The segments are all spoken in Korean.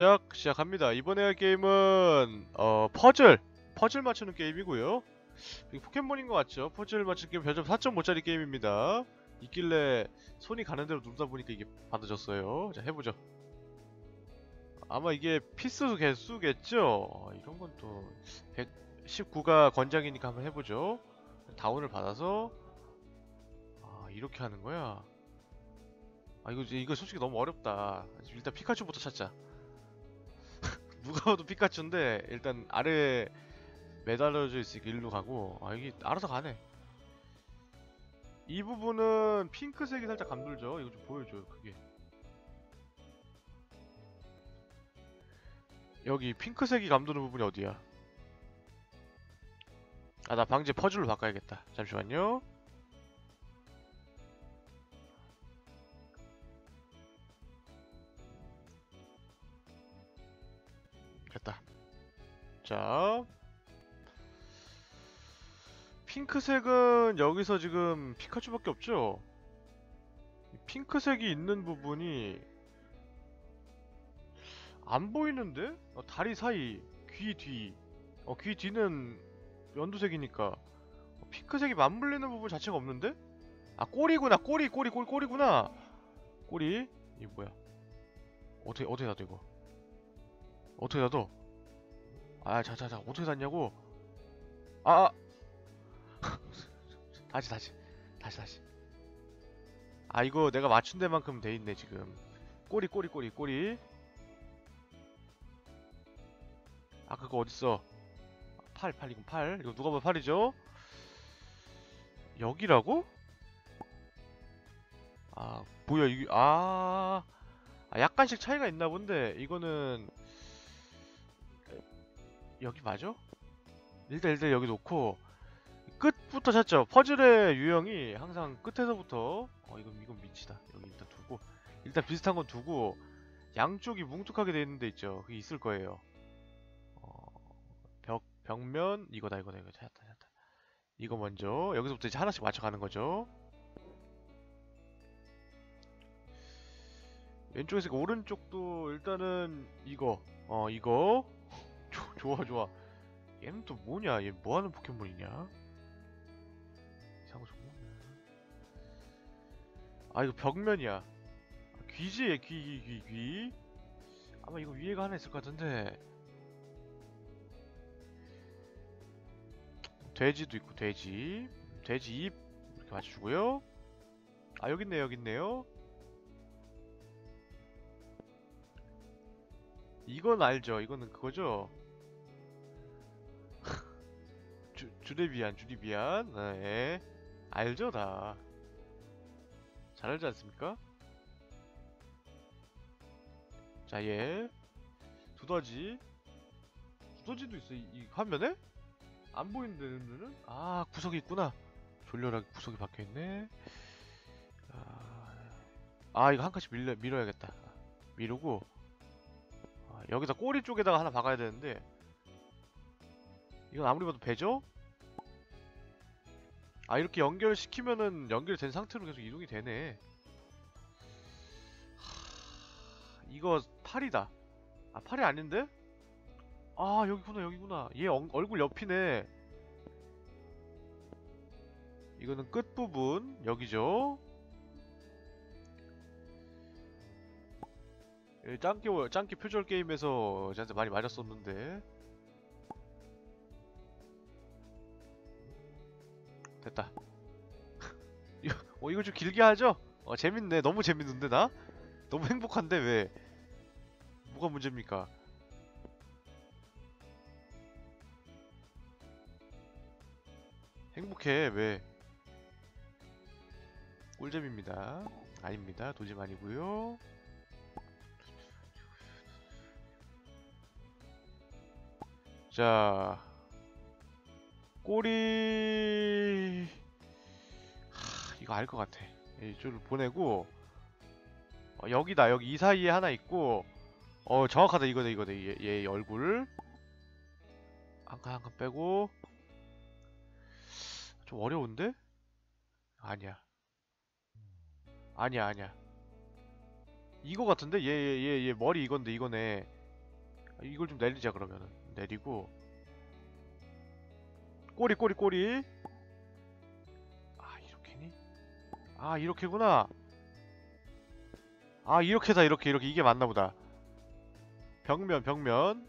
시작 시작합니다. 이번에 할 게임은 어 퍼즐 퍼즐 맞추는 게임이고요. 포켓몬인 것 같죠? 퍼즐 맞추는 게임 별점 4.5짜리 게임입니다. 있길래 손이 가는 대로 누르다 보니까 이게 받아졌어요. 자 해보죠. 아마 이게 piece 개수겠죠? 어, 이런 건 또 119가 권장이니까 한번 해보죠. 다운을 받아서 아 이렇게 하는 거야. 아 이거 이거 솔직히 너무 어렵다. 일단 피카츄부터 찾자. 누가 봐도 피카츄인데 일단 아래 매달려져 있으니까 일로 가고. 아 이게 알아서 가네. 이 부분은 핑크색이 살짝 감돌죠? 이거 좀 보여줘요 그게. 여기 핑크색이 감도는 부분이 어디야? 아 나 방제 퍼즐로 바꿔야겠다. 잠시만요 자 핑크색은 여기서 지금 피카츄밖에 없죠? 이 핑크색이 있는 부분이 안 보이는데? 어, 다리 사이, 귀 뒤. 어, 귀 뒤는 연두색이니까 어, 핑크색이 맞물리는 부분 자체가 없는데? 아, 꼬리구나. 꼬리, 꼬리, 꼬리, 꼬리구나. 꼬리. 이게 뭐야? 어떻게, 어떻게 놔둬, 이거? 어떻게 놔둬? 아, 자, 자, 자, 어떻게 놨냐고? 아, 아. 다시 다시 다시 다시. 아 이거 내가 맞춘 데만큼 돼있네 지금. 꼬리 꼬리 꼬리 꼬리. 아 그거 어딨어? 팔 팔 이건 팔. 이거 누가 봐도 팔이죠? 여기라고? 아 뭐야 이게 아, 아 약간씩 차이가 있나 본데 이거는 여기 맞아? 일단 일단 여기 놓고 끝부터 찾죠. 퍼즐의 유형이 항상 끝에서부터 어 이건 이건 미치다. 여기 일단 두고 일단 비슷한 건 두고 양쪽이 뭉툭하게 돼 있는 데 있죠. 그게 있을 거예요. 어, 벽 벽면 이거다 이거다 이거 찾았다 찾았다. 이거 먼저 여기서부터 이제 하나씩 맞춰가는 거죠. 왼쪽에서 오른쪽도 일단은 이거 어 이거 조, 좋아 좋아. 얘는 또 뭐냐? 얘 뭐하는 포켓몬이냐? 이상한 거아 이거 벽면이야. 귀지에 귀귀 귀 귀. 아마 이거 위에가 하나 있을 것 같은데. 돼지도 있고 돼지. 돼지 입 이렇게 맞춰주고요. 아 여기 있네 여기 있네요. 이건 알죠? 이거는 그거죠 주, 주레비안 주리비안. 네 알죠 다. 잘 알지 않습니까? 자, 얘 두더지. 두더지도 있어 이, 이 화면에? 안 보이는데 눈은? 아 구석이 있구나. 졸렬하게 구석이 박혀있네. 아, 아 이거 한 칸씩 밀려, 밀어야겠다. 미루고. 아, 여기다 꼬리 쪽에다가 하나 박아야 되는데. 이건 아무리 봐도 배죠? 아 이렇게 연결시키면은 연결된 상태로 계속 이동이 되네. 하... 이거 팔이다. 아 팔이 아닌데? 아 여기구나 여기구나. 얘 엉, 얼굴 옆이네. 이거는 끝부분 여기죠? 예, 짱깨, 짱깨 표절 게임에서 저한테 많이 맞았었는데 어, 이거 좀 길게 하죠? 어 재밌네. 너무 재밌는데 나? 너무 행복한데 왜? 뭐가 문제입니까? 행복해 왜? 꿀잼입니다. 아닙니다. 도집 아니고요. 자 꼬리. 하, 이거 알 것 같아. 이쪽을 보내고 어, 여기다 여기 이 사이에 하나 있고 어 정확하다. 이거다 이거다. 얘, 얘 얼굴. 한 칸 한 칸 빼고. 좀 어려운데? 아니야. 아니야 아니야. 이거 같은데? 얘 얘얘 머리 이건데 이거네. 아, 이걸 좀 내리자 그러면은. 내리고. 꼬리 꼬리 꼬리 아 이렇게구나 아 이렇게다 이렇게 이렇게 이게 맞나 보다 벽면 벽면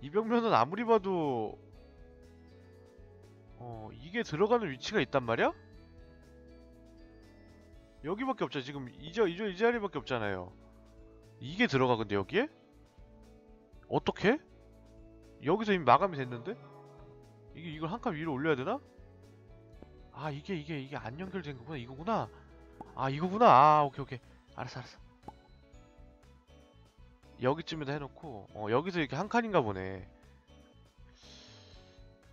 이 벽면은 아무리 봐도 어 이게 들어가는 위치가 있단 말이야? 여기밖에 없죠 지금 이저 이저 이 자리밖에 없잖아요 이게 들어가 근데 여기에? 어떻게? 여기서 이미 마감이 됐는데? 이게 이걸 한 칸 위로 올려야 되나? 아 이게 이게 이게 안 연결된 거구나. 이거구나. 아 이거구나. 아 오케이 오케이. 알았어 알았어. 여기쯤에다 해놓고 어 여기서 이렇게 한 칸인가 보네.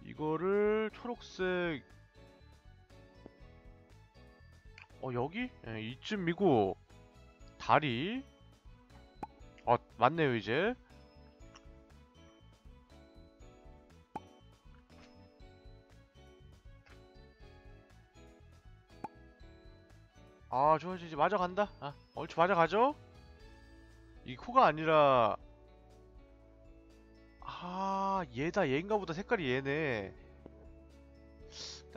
이거를 초록색. 어 여기? 예, 이쯤이고 다리. 어 맞네요 이제 아 좋아 이제 맞아 간다? 아 얼추 맞아 가죠? 이 코가 아니라. 아 얘다 얘인가 보다. 색깔이 얘네.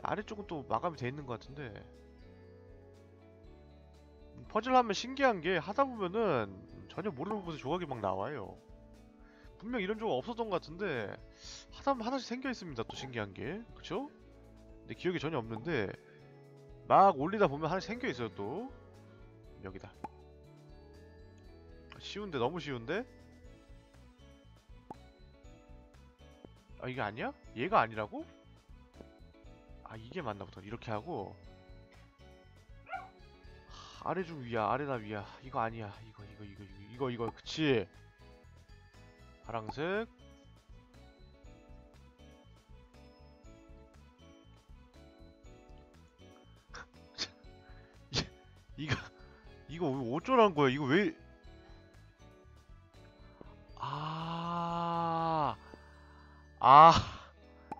아래쪽은 또 마감이 돼 있는 것 같은데. 퍼즐 하면 신기한 게 하다 보면은 전혀 모르는 곳에 조각이 막 나와요. 분명 이런 조각 없었던 것 같은데 하다 보면 하나씩 생겨 있습니다 또 신기한 게. 그쵸? 근데 기억이 전혀 없는데 막 올리다 보면 하나씩 생겨 있어요 또. 여기다. 쉬운데 너무 쉬운데? 아 이게 아니야? 얘가 아니라고? 아 이게 맞나 보다. 이렇게 하고. 하, 아래 중 위야 아래나 위야. 이거 아니야. 이거 이거 이거 이거 이거 이거 그치? 파랑색 이거 이거 왜 어쩌란 거야 이거 왜 아, 아,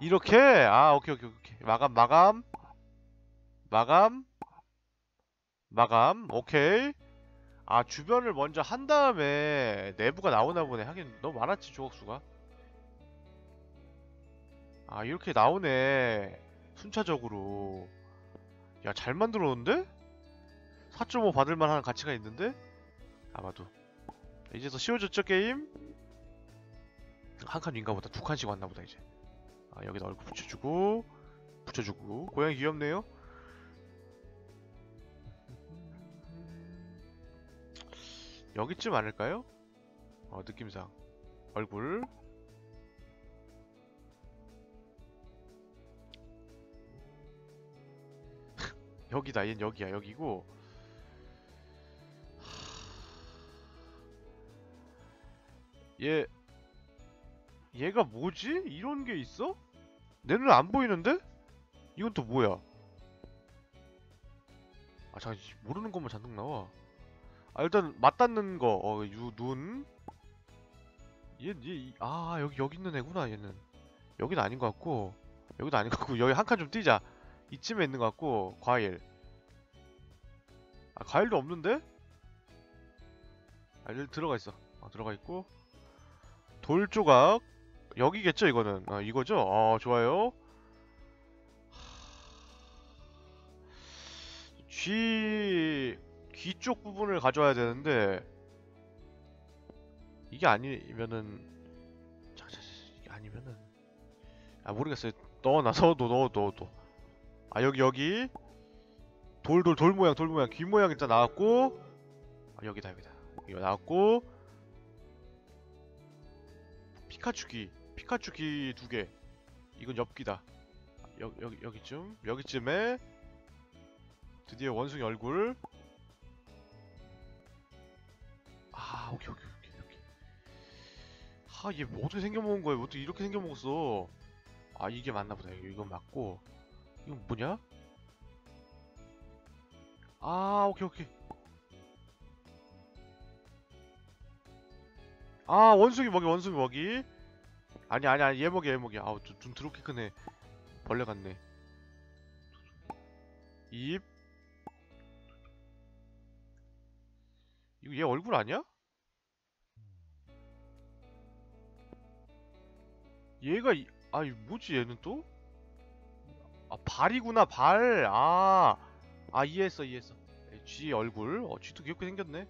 이렇게? 아, 오케이, 오케이, 오케이. 마감, 마감. 마감. 마감. 오케이. 아, 주변을 먼저 한 다음에 내부가 나오나 보네. 하긴 너무 많았지, 조각수가. 아, 이렇게 나오네. 순차적으로. 야, 잘 만들었는데? 4.5 받을 만 한 가치가 있는데? 아마도. 이제 더 쉬워졌죠, 게임? 한칸 위인가 보다. 두 칸씩 왔나 보다, 이제. 아, 여기다 얼굴 붙여주고, 붙여주고. 고양이 귀엽네요? 여기쯤 아닐까요? 어, 느낌상. 얼굴. 여기다, 얜 여기야, 여기고. 얘 얘가 뭐지? 이런 게 있어? 내 눈에 안 보이는데? 이건 또 뭐야? 아 잠깐 모르는 것만 잔뜩 나와 아 일단 맞닿는 거 어, 유, 눈 얘, 얘, 아 여기 여기 있는 애구나 얘는 여기는 아닌 것 같고 여기도 아닌 것 같고 여기 한 칸 좀 뛰자 이쯤에 있는 것 같고 과일 아 과일도 없는데? 아 여기 들어가 있어 어, 들어가 있고 돌 조각. 여기겠죠 이거는? 아, 이거죠? 어 좋아요. 귀... 귀 쪽 부분을 가져와야 되는데. 이게 아니면은. 이게 아니면은. 아 모르겠어요. 넣어놔서 넣어 넣어 넣어. 아 여기 여기. 돌돌 돌 모양 돌 모양. 귀 모양 일단 나왔고. 아 여기다 여기다. 이거 나왔고 피카츄 귀 피카츄 귀 두 개. 이건 엽기다. 여, 여기 여기쯤 여기쯤에 드디어 원숭이 얼굴. 아 오케이 오케이 오케이 오케이. 아얘 뭐 어떻게 생겨 먹은 거야? 어떻게 이렇게 생겨 먹었어? 아 이게 맞나 보다. 이건 맞고 이건 뭐냐? 아 오케이 오케이. 아 원숭이 먹이 원숭이 먹이 아니 아니 아니 예목이 예목이 아우 좀, 눈 드럽게 크네. 벌레 같네. 입. 이거 얘 얼굴 아니야? 얘가 이, 아이 뭐지 얘는 또? 아 발이구나 발. 아아 아, 이해했어 이해했어. 쥐 얼굴. 어 쥐도 귀엽게 생겼네.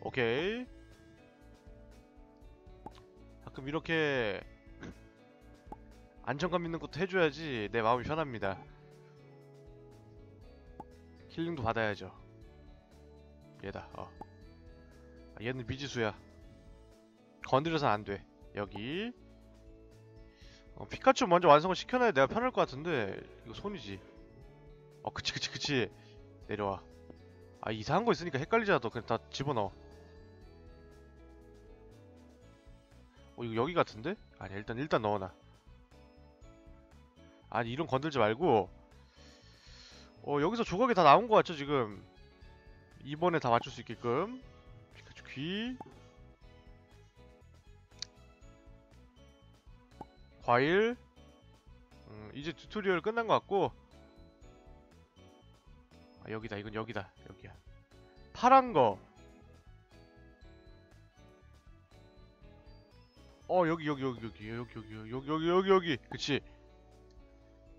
오케이. 가끔 이렇게 안정감 있는 것도 해줘야지 내 마음이 편합니다. 힐링도 받아야죠. 얘다. 어. 아, 얘는 미지수야. 건드려서 안 돼. 여기. 어, 피카츄 먼저 완성을 시켜놔야 내가 편할 것 같은데 이거 손이지. 어, 그치 그치 그치. 내려와. 아 이상한 거 있으니까 헷갈리잖아. 너 그냥 다 집어넣어. 어 이거 여기 같은데? 아니 일단 일단 넣어놔. 아니 이런 건들지 말고. 어 여기서 조각이 다 나온 것 같죠 지금. 이번에 다 맞출 수 있게끔. 피카츄 귀. 과일 음, 이제 tutorial 끝난 것 같고 아 여기다 이건 여기다 여기야 파란 거 어 여기 여기 여기 여기 여기 여기 여기 여기 여기 여기. 그치?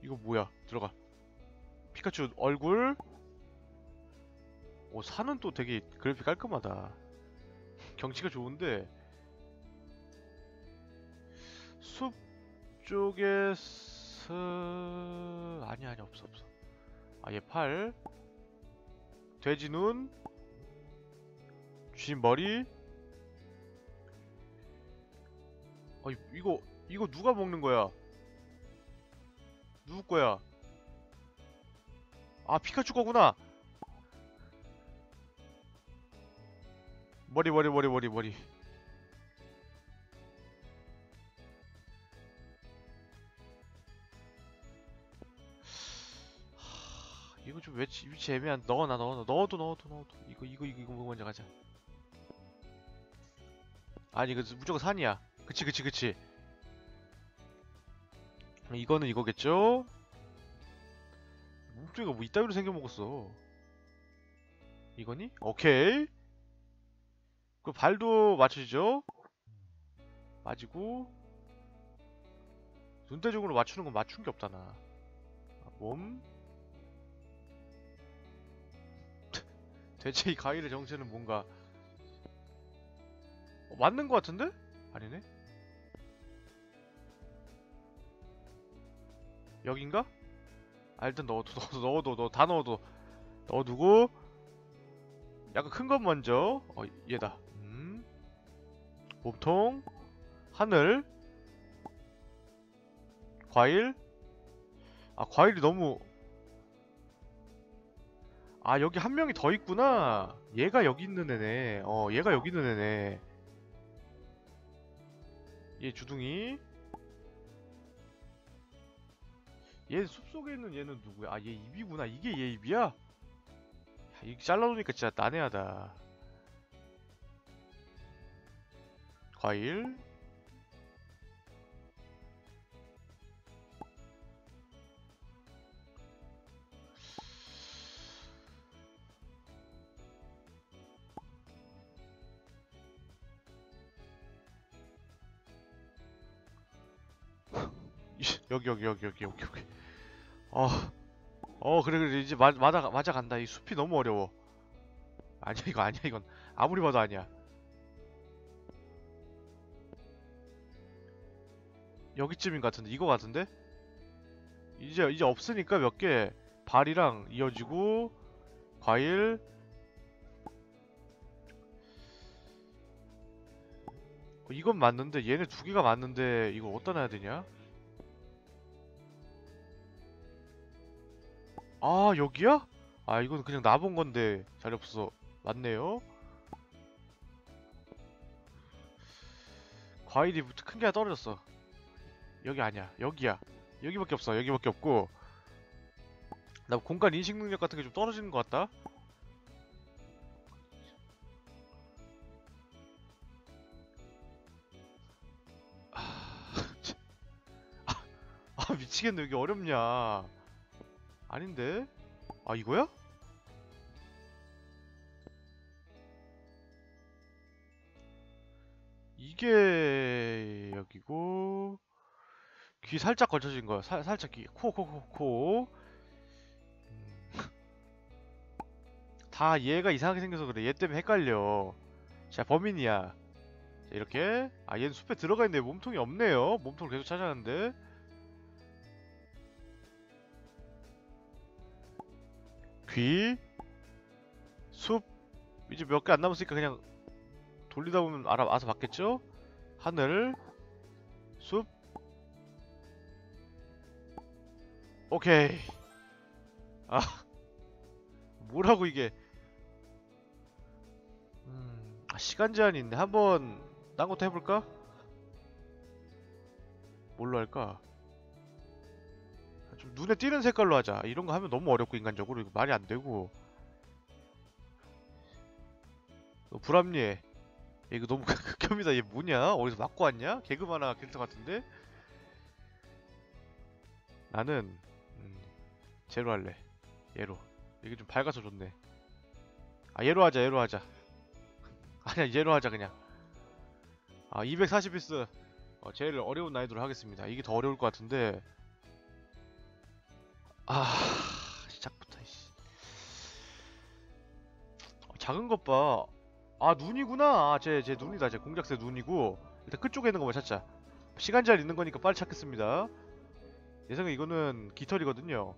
이거 뭐야? 들어가. 피카츄 얼굴. 오 산은 또 되게 그래픽 깔끔하다. 경치가 좋은데. 숲 쪽에서 아니 아니 없어 없어. 아 얘 팔. 돼지 눈. 쥐 머리 아 이- 이거 이거 누가 먹는 거야? 누구 거야? 아 피카츄 거구나. 머리 머리 머리 머리 머리. 하, 이거 좀 위치, 위치 애매한 넣어놔 넣어놔. 넣어도 넣어도 넣어도. 이거 이거 이거 이거 먼저 가자. 아니 이거 무조건 산이야 그치 그치 그치 이거는 이거겠죠? 목소리가 뭐 이따위로 생겨먹었어 이거니? 오케이 그 발도 맞추시죠? 맞이고 눈대중으로 맞추는 건 맞춘 게 없다 나 아, 몸 대체 이 가위의 정체는 뭔가 어, 맞는 것 같은데? 아니네? 여긴가? 아 일단 넣어도 넣어도 넣어도 넣어 다 넣어도. 넣어두고 약간 큰 것 먼저. 어 얘다. 음. 몸통. 하늘. 과일. 아 과일이 너무. 아 여기 한 명이 더 있구나. 얘가 여기 있는 애네. 어 얘가 여기 있는 애네. 얘 주둥이 얘 숲속에 있는 얘는 누구야? 아 얘 입이구나. 이게 얘 입이야? 야, 이거 잘라놓으니까 진짜 난해하다. 과일 여기 여기 여기 여기 여기 여기. 어, 어 그래 그래. 이제 맞, 맞아 맞아 간다. 이 숲이 너무 어려워. 아니야 이거 아니야 이건. 아무리 봐도 아니야. 여기쯤인 것 같은데? 이거 같은데? 이제 이제 없으니까 몇 개. 발이랑 이어지고 과일. 어, 이건 맞는데 얘네 두 개가 맞는데 이걸 어디다 놔야 되냐? 아 여기야? 아 이건 그냥 놔본 건데. 자리 없어서. 맞네요. 과일이 큰 게 하나 떨어졌어. 여기 아니야. 여기야. 여기밖에 없어. 여기밖에 없고. 나 공간 인식 능력 같은 게 좀 떨어지는 것 같다. 아, 아 미치겠네. 여기 어렵냐 아닌데? 아 이거야? 이게 여기고 귀 살짝 걸쳐진 거야. 살 살짝 귀. 코, 코, 코, 코. 음. 다 얘가 이상하게 생겨서 그래. 얘 때문에 헷갈려. 자, 범인이야. 자, 이렇게. 아, 얘는 숲에 들어가 있는데 몸통이 없네요. 몸통을 계속 찾아가는데. 귀. 숲. 이제 몇 개 안 남았으니까 그냥 돌리다 보면 알아, 알아서 받겠죠? 하늘. 숲. 오케이. 아. 뭐라고 이게. 음, 아, 시간 제한이 있네. 한번 딴 것도 해볼까? 뭘로 할까? 좀 눈에 띄는 색깔로 하자. 이런 거 하면 너무 어렵고 인간적으로 이거 말이 안 되고. 너 불합리해. 야, 이거 너무 극혐이다. 얘 뭐냐? 어디서 맞고 왔냐? 개그만 화 캐릭터 같은데? 나는 음, 제로 할래. 얘로. 이게 좀 밝아서 좋네. 아 얘로 하자. 얘로 하자. 아니야 얘로 하자 그냥. 아 240비스. 어, 제일 어려운 난이도로 하겠습니다. 이게 더 어려울 것 같은데. 아 시작부터 씨. 어, 작은 것 봐. 아 눈이구나. 아, 제, 제 눈이다. 제 공작새 눈이고 일단 끝쪽에 있는 것만 찾자. 시간 잘 있는 거니까 빨리 찾겠습니다. 내 생각에 이거는 깃털이거든요.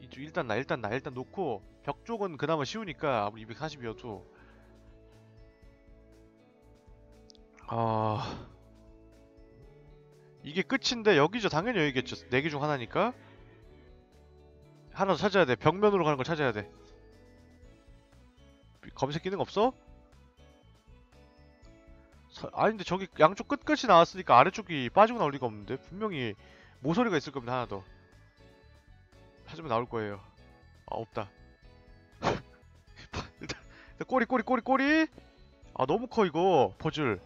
이쪽 일단 나 일단 나 일단 놓고 벽 쪽은 그나마 쉬우니까 아무리 240이어도 아 이게 끝인데 여기죠 당연히 여기겠죠 4개 중 하나니까 하나 더 찾아야 돼. 벽면으로 가는 걸 찾아야 돼. 검색 기능 없어? 서- 아니 근데 저기 양쪽 끝끝이 나왔으니까 아래쪽이 빠지고 나올 리가 없는데 분명히 모서리가 있을 겁니다 하나 더. 찾으면 나올 거예요. 아 없다. 일단 꼬리 꼬리 꼬리 꼬리. 아 너무 커 이거. 퍼즐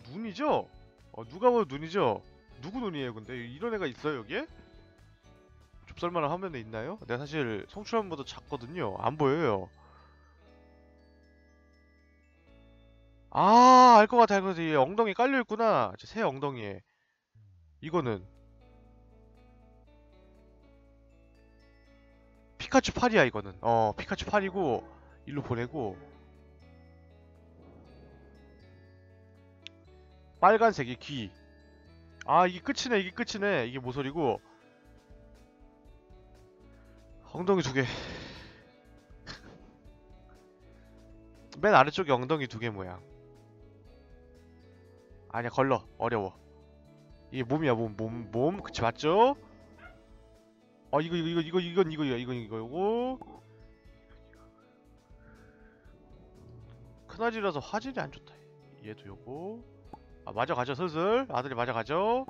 눈이죠? 어 누가 봐도 눈이죠? 누구 눈이에요 근데 이런 애가 있어요 여기에? 좁쌀만한 화면에 있나요? 내가 사실 성출화면보다 작거든요 안 보여요 아, 알 것 같아, 알 것 같아. 얘 엉덩이 깔려있구나. 저새 엉덩이에. 이거는. 피카츄 팔이야, 이거는. 어, 피카츄 팔이고, 일로 보내고. 빨간색이 귀. 아, 이게 끝이네, 이게 끝이네. 이게 모서리고. 엉덩이 두 개. 맨 아래쪽에 엉덩이 두 개 모양. 아니야 걸러 어려워 이게 몸이야 몸 몸몸 그치 맞죠? 어 이거 이거 이거 이거 이건 이거 이거 이건 이거고 큰아지라서 화질이 안 좋다 얘도 요거 아 맞아가죠 슬슬 아들이 맞아가죠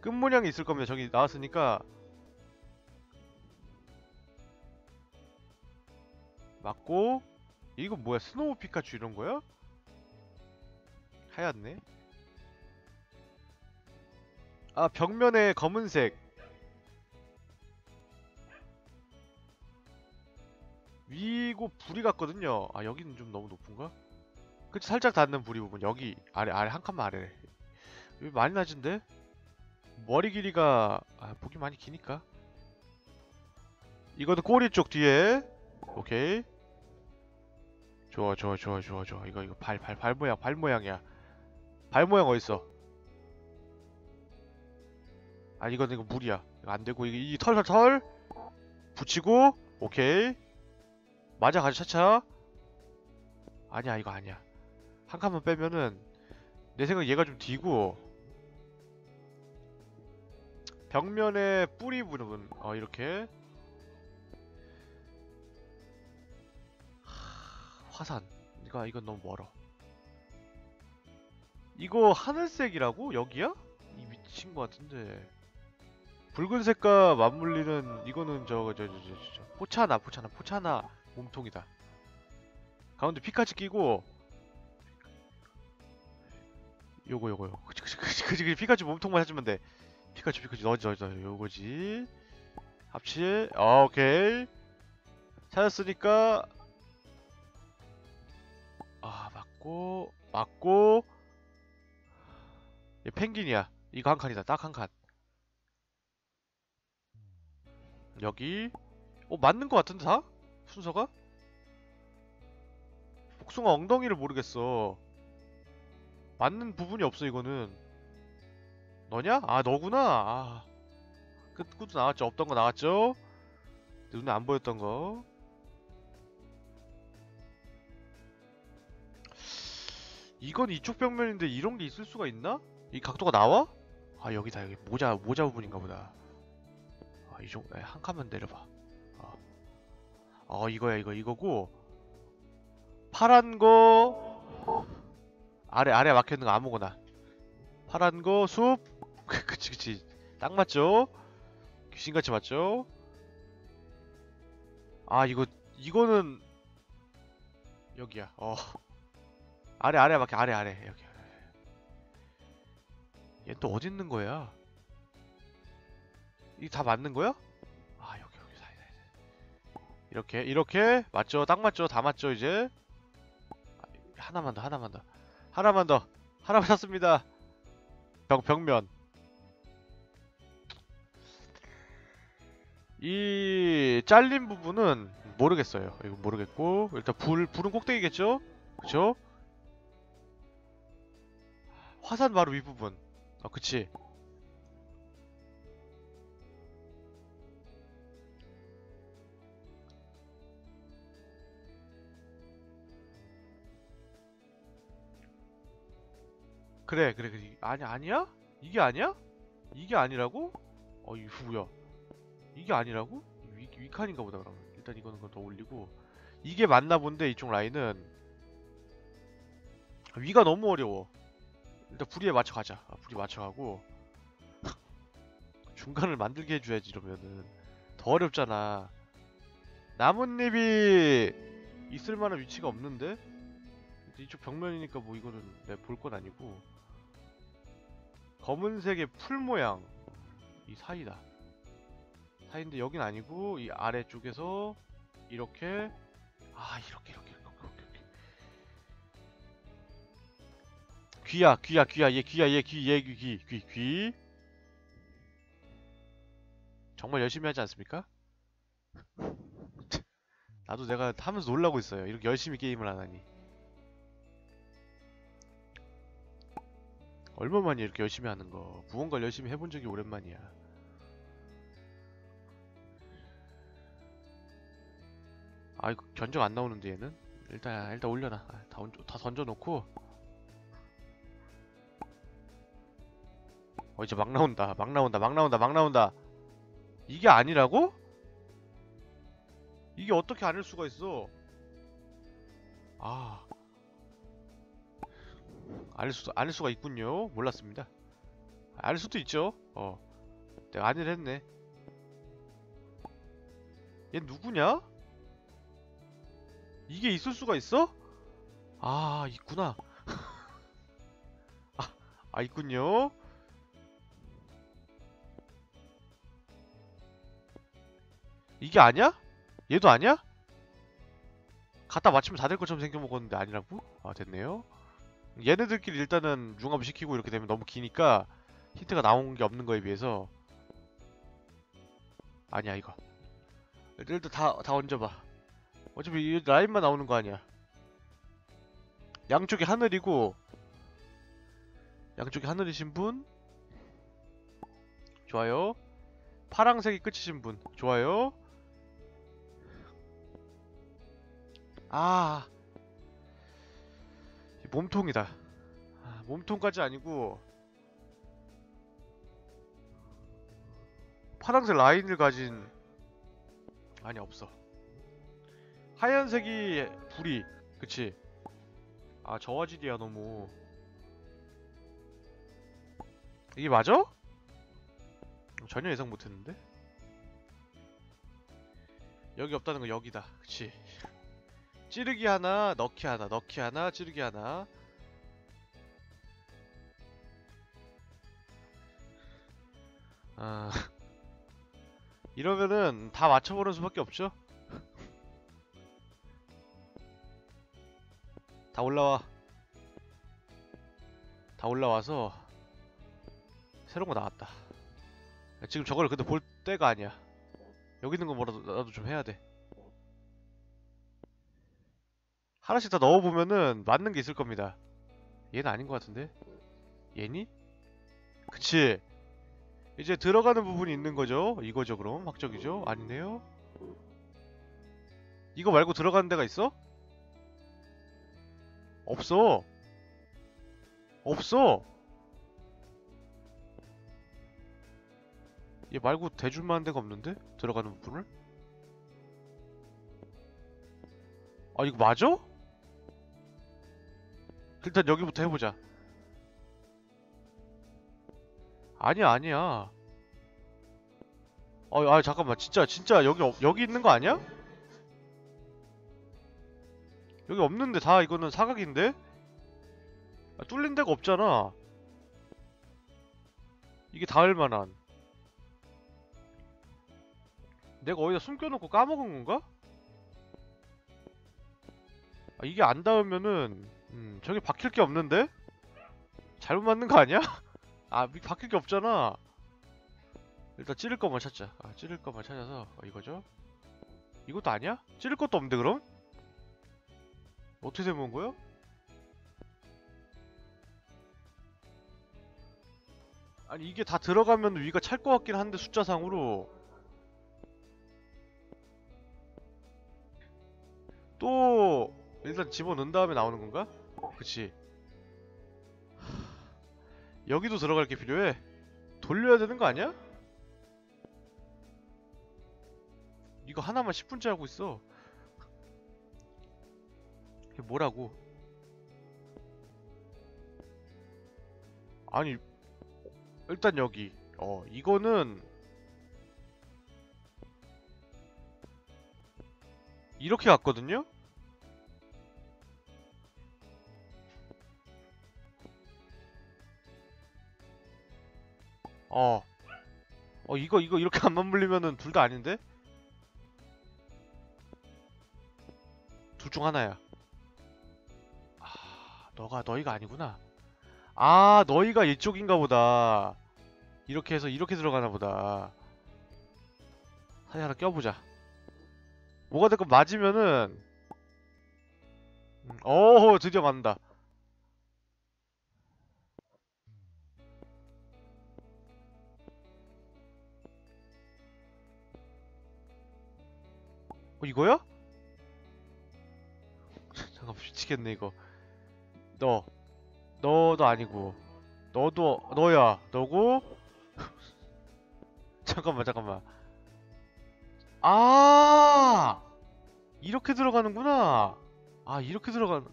끝 모양이 있을 겁니다 저기 나왔으니까 맞고 이거 뭐야 스노우 피카츄 이런 거야? 하얗네. 아 벽면에 검은색. 위고 불이 같거든요. 아 여기는 좀 너무 높은가? 그치 살짝 닿는 불이 부분 여기 아래 아래 한 칸만 아래. 여기 많이 낮은데? 머리 길이가 아 보기 많이 기니까. 이거는 꼬리 쪽 뒤에. 오케이. 좋아 좋아 좋아 좋아 좋아 이거 이거 발 발 발 모양 발 모양이야. 발 모양 어딨어? 아 이건 이거 물이야 이거 안되고 이게 이털털털 붙이고 오케이 맞아 가자 차차 아니야 이거 아니야 한 칸만 빼면은 내 생각 얘가 좀 뒤고 벽면에 뿌리 부분 어 이렇게. 하, 화산. 이거 이건 너무 멀어. 이거 하늘색이라고? 여기야? 이 미친 것 같은데. 붉은색과 맞물리는 이거는 저거 저 저 저 저. 포차나 포차나 포차나 몸통이다. 가운데 피카츄 끼고 요거 요거 요거. 그치 그치 그치 그치 그치. 피카츄 몸통만 해주면 돼. 피카츄 피카츄. 너지 너지 너지 요거지. 합치 아 오케이. 찾았으니까. 아 맞고 맞고. 얘 펭귄이야. 이거 한 칸이다. 딱 한 칸. 여기. 어 맞는 거 같은데 다? 순서가? 복숭아 엉덩이를 모르겠어 맞는 부분이 없어 이거는. 너냐? 아 너구나. 아. 끝, 끝도 나왔죠? 없던 거 나왔죠? 눈에 안 보였던 거. 이건 이쪽 벽면인데 이런 게 있을 수가 있나? 이 각도가 나와? 아 여기다 여기. 모자 모자 부분인가 보다. 아 이쪽 에, 한 칸만 내려봐. 아. 어 이거야 이거. 이거고. 파란 거 아래 아래 막혀있는 거 아무거나 파란 거 숲 그치 그치 딱 맞죠? 귀신같이 맞죠? 아 이거 이거는 여기야 어 아래 아래 막혀 아래 아래 여기 얘 또 어디 있는 거야? 이게 다 맞는 거야? 아 여기 여기 사이 사이 이렇게 이렇게 맞죠? 딱 맞죠? 다 맞죠 이제? 아, 하나만 더 하나만 더 하나만 더. 하나만 샀습니다. 벽 벽면. 이 잘린 부분은 모르겠어요. 이거 모르겠고 일단 불 불은 꼭대기겠죠? 그쵸? 화산 바로 윗부분. 아 그치 그래 그래 그래. 아니 아니야? 이게 아니야? 이게 아니라고? 어 이거 뭐야. 이게 아니라고? 위, 위칸인가 보다 그러면. 일단 이거는 더 올리고. 이게 맞나 본데 이쪽 라인은. 위가 너무 어려워. 일단 부리에 맞춰가자. 아, 부리 맞춰가고. 중간을 만들게 해줘야지 이러면은. 더 어렵잖아. 나뭇잎이 있을 만한 위치가 없는데? 이쪽 벽면이니까 뭐 이거는 내가 볼건 아니고 검은색의 풀 모양 이 사이다 사이인데 여긴 아니고 이 아래쪽에서 이렇게 아 이렇게 이렇게 이렇게 이렇게, 이렇게. 귀야 귀야 귀야 얘 귀야 얘 귀 얘 귀 귀 귀 귀. 정말 열심히 하지 않습니까? 나도 내가 하면서 놀라고 있어요 이렇게 열심히 게임을 하다니 얼마만이야 이렇게 열심히 하는 거? 무언가를 열심히 해본 적이 오랜만이야. 아 이거 견적 안 나오는데 얘는? 일단 일단 올려놔. 아, 다, 얹- 다 던져놓고. 어 이제 막 나온다. 막 나온다. 막 나온다. 막 나온다. 이게 아니라고? 이게 어떻게 아닐 수가 있어? 아 알 수, 알 수가 있군요 몰랐습니다 알 수도 있죠 어 내가 아니를 했네 얘 누구냐? 이게 있을 수가 있어? 아 있구나 아, 아 있군요 이게 아니야? 얘도 아니야? 갖다 맞추면 다 될 것처럼 생겨먹었는데 아니라고? 아 됐네요 얘네들끼리 일단은 융합시키고 이렇게 되면 너무 기니까 힌트가 나온 게 없는 거에 비해서. 아니야 이거. 일단 다, 다 얹어봐. 어차피 이 라인만 나오는 거 아니야. 양쪽이 하늘이고 양쪽이 하늘이신 분? 좋아요. 파랑색이 끝이신 분? 좋아요. 아 몸통이다. 아, 몸통까지 아니고 파란색 라인을 가진 아니 없어. 하얀색이 불이 그치? 아 저화질이야 너무. 이게 맞아? 전혀 예상 못했는데? 여기 없다는 거 여기다 그치 찌르기 하나 넣기 하나 넣기 하나 찌르기 하나. 아 이러면은 다 맞춰보는 수밖에 없죠? 다 올라와. 다 올라와서 새로운 거 나왔다. 야, 지금 저걸 근데 볼 때가 아니야. 여기 있는 거 뭐라도 나도 좀 해야 돼 하나씩 다 넣어보면은 맞는 게 있을 겁니다 얘는 아닌 것 같은데 얘니? 그치 이제 들어가는 부분이 있는 거죠 이거죠 그럼 확정이죠 아니네요 이거 말고 들어가는 데가 있어? 없어 없어 얘 말고 대줄만한 데가 없는데? 들어가는 부분을? 아 이거 맞아? 일단 여기부터 해보자 아니야 아니야 어, 아 잠깐만 진짜 진짜 여기 없- 여기 있는 거 아니야? 여기 없는데 다 이거는 사각인데? 아, 뚫린 데가 없잖아 이게 닿을 만한 내가 어디다 숨겨놓고 까먹은 건가? 아, 이게 안 닿으면은 음, 저기 박힐 게 없는데? 잘못 맞는 거 아니야? 아, 미- 박힐 게 없잖아. 일단 찌를 것만 찾자. 아, 찌를 것만 찾아서 어, 이거죠? 이것도 아니야? 찌를 것도 없는데 그럼? 어떻게 되면 거야? 아니 이게 다 들어가면 위가 찰 것 같긴 한데 숫자상으로 또 일단 집어넣은 다음에 나오는 건가? 그치 하, 여기도 들어갈 게 필요해 돌려야 되는 거 아니야? 이거 하나만 10분째 하고 있어 이게 뭐라고 아니 일단 여기 어 이거는 이렇게 갔거든요? 어. 어, 이거, 이거, 이렇게 안 맞물리면은 둘 다 아닌데? 둘 중 하나야. 아, 너가, 너희가 아니구나. 아, 너희가 이쪽인가 보다. 이렇게 해서 이렇게 들어가나 보다. 사진 하나 껴보자. 뭐가 될건 맞으면은, 음, 어 드디어 맞는다. 어, 이거야? 잠깐 미치겠네 이거. 너. 너도 아니고. 너도 너야. 너고? 잠깐만 잠깐만. 아! 이렇게 들어가는구나. 아 이렇게 들어가는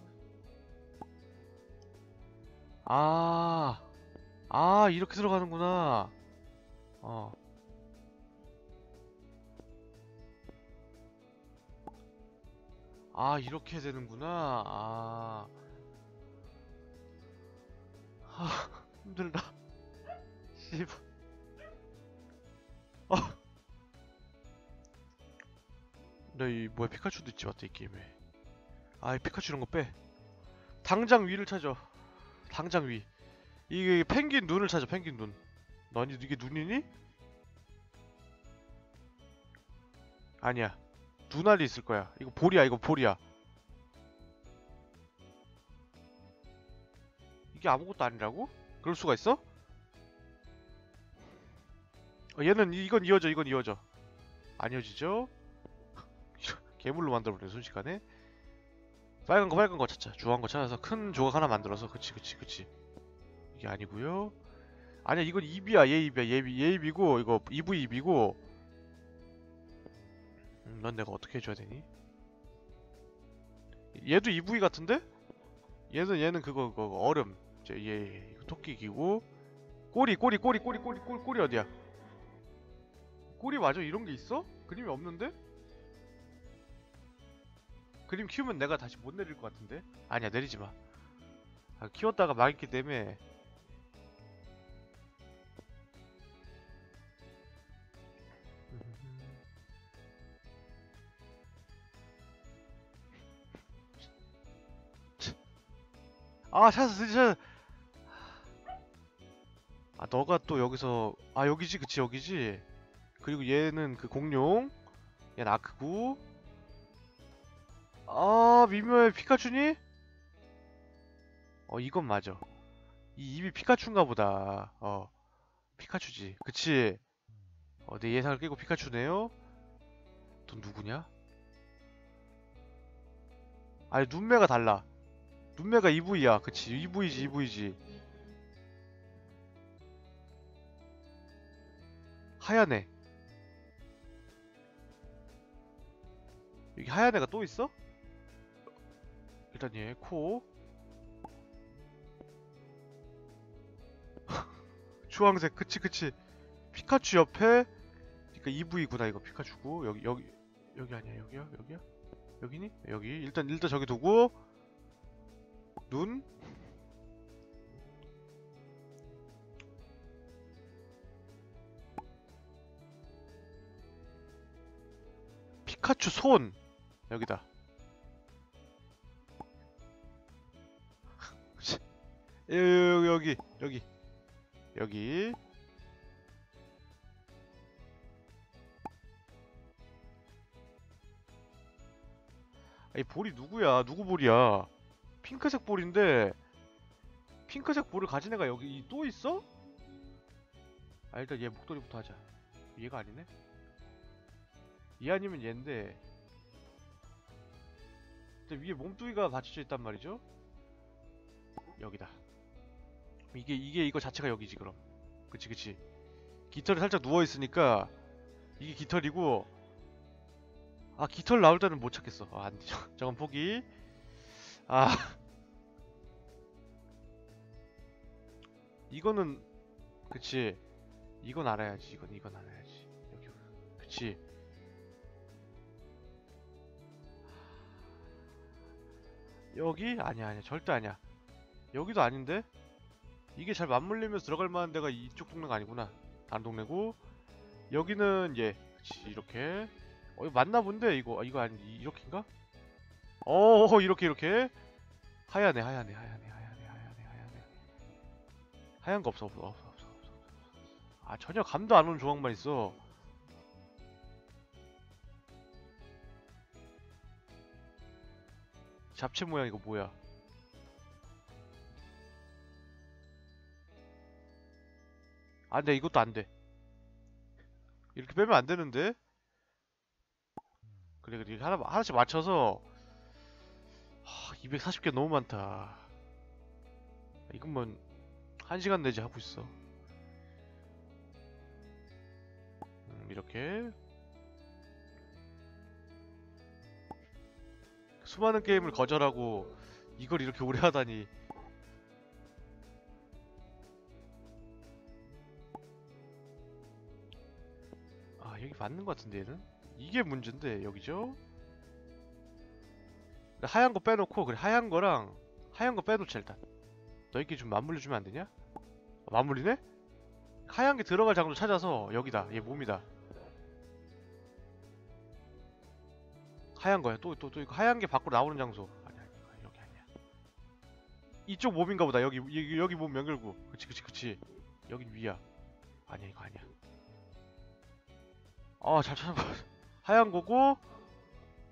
아, 아, 이렇게 들어가는구나. 어. 아, 이렇게 되는구나. 아. 아, 힘들다. 씨발. 아. 나 이 뭐야 피카츄도 있지 맞다 이 게임에. 아, 이 피카츄 이런 거 빼. 당장 위를 찾아. 당장 위. 이게 펭귄 눈을 찾아. 펭귄 눈. 너 아니 이게 눈이니? 아니야. 눈알이 있을 거야. 이거 볼이야. 이거 볼이야. 이게 아무것도 아니라고? 그럴 수가 있어? 어, 얘는 이건 이어져. 이건 이어져. 안 이어지죠? 괴물로 만들어버려 순식간에. 빨간 거 빨간 거 찾자. 주황 거 찾아서 큰 조각 하나 만들어서 그치 그치 그치. 이게 아니고요. 아니야 이건 입이야 얘 입이야 얘, 입- 얘 입이고 이거 EV 입이고 음, 넌 내가 어떻게 해줘야 되니? 얘도 EV 같은데? 얘는 얘는 그거 그거 얼음 이제 얘 이거 토끼기고 꼬리 꼬리 꼬리 꼬리 꼬리 꼬리 꼬리 어디야? 꼬리 맞아 이런 게 있어? 그림이 없는데? 그림 키우면 내가 다시 못 내릴 것 같은데? 아니야 내리지 마. 아, 키웠다가 망했기 때문에 아 찾았어 찾았어 아 너가 또 여기서 아 여기지 그치 여기지? 그리고 얘는 그 공룡 얘는 아크고 아 미묘해. 피카츄니? 어 이건 맞아. 이 입이 피카츄인가 보다. 어 피카츄지. 그치? 어 내 예상을 깨고 피카츄네요? 넌 누구냐? 아니 눈매가 달라 눈매가 EV야. 그치? EV지 EV지. 하얀 애. 여기 하얀 애가 또 있어? 일단 얘 코. 주황색. 그치 그치. 피카츄 옆에. 그니까 EV구나 이거 피카츄고. 여기 여기 여기 아니야? 여기야? 여기야? 여기니? 여기. 일단 일단 저기 두고 눈? 피카츄 손. 여기다. 여기 여기 여기. 여기. 이 볼이 누구야? 누구 볼이야 핑크색 볼인데 핑크색 볼을 가진 애가 여기 이- 또 있어? 아 일단 얘 목도리부터 하자. 얘가 아니네? 얘 아니면 얘인데. 근데 위에 몸뚱이가 받쳐져 있단 말이죠? 여기다. 이게 이게 이거 자체가 여기지 그럼. 그치 그치. 깃털이 살짝 누워있으니까 이게 깃털이고 아 깃털 나올 때는 못 찾겠어. 아 안돼. 저건 포기 아. 이거는 그치. 이건 알아야지 이건 이건 알아야지. 여기 그치. 여기? 아니야 아니야. 절대 아니야. 여기도 아닌데? 이게 잘 맞물리면서 들어갈 만한 데가 이쪽 동네가 아니구나. 다른 동네고. 여기는 얘 그치 이렇게. 어 이거 맞나 본데 이거. 아, 이거 아니 이- 이렇게인가? 어 이렇게 이렇게. 하얀애 하얀애 하얀애 하얀애 하얀애 하얀애. 하얀 거 없어 없어 없어 없어 없어 아 전혀 감도 안 오는 조각만 있어. 잡채 모양 이거 뭐야? 안돼 이것도 안돼. 이렇게 빼면 안 되는데? 그래 그래. 하나 하나씩 맞춰서 하, 240개 너무 많다 이건 뭐한 시간 내지 하고 있어 음, 이렇게 수많은 게임을 거절하고 이걸 이렇게 오래 하다니 아 여기 맞는 것 같은데 얘는? 이게 문제인데 여기죠? 하얀 거 빼놓고 그래 하얀 거랑 하얀 거 빼놓자 일단. 너희끼리 좀 맞물려 주면 안 되냐? 아, 맞물리네? 하얀 게 들어갈 장소 찾아서 여기다 얘 몸이다. 하얀 거야. 또또 또 이거 하얀 게 밖으로 나오는 장소. 아니야 여기 아니야. 이쪽 몸인가 보다. 여기 여기, 여기 몸 연결구. 그치 그치 그치. 여긴 위야. 아니야 이거 아니야. 아잘 찾아봐. 하얀 거고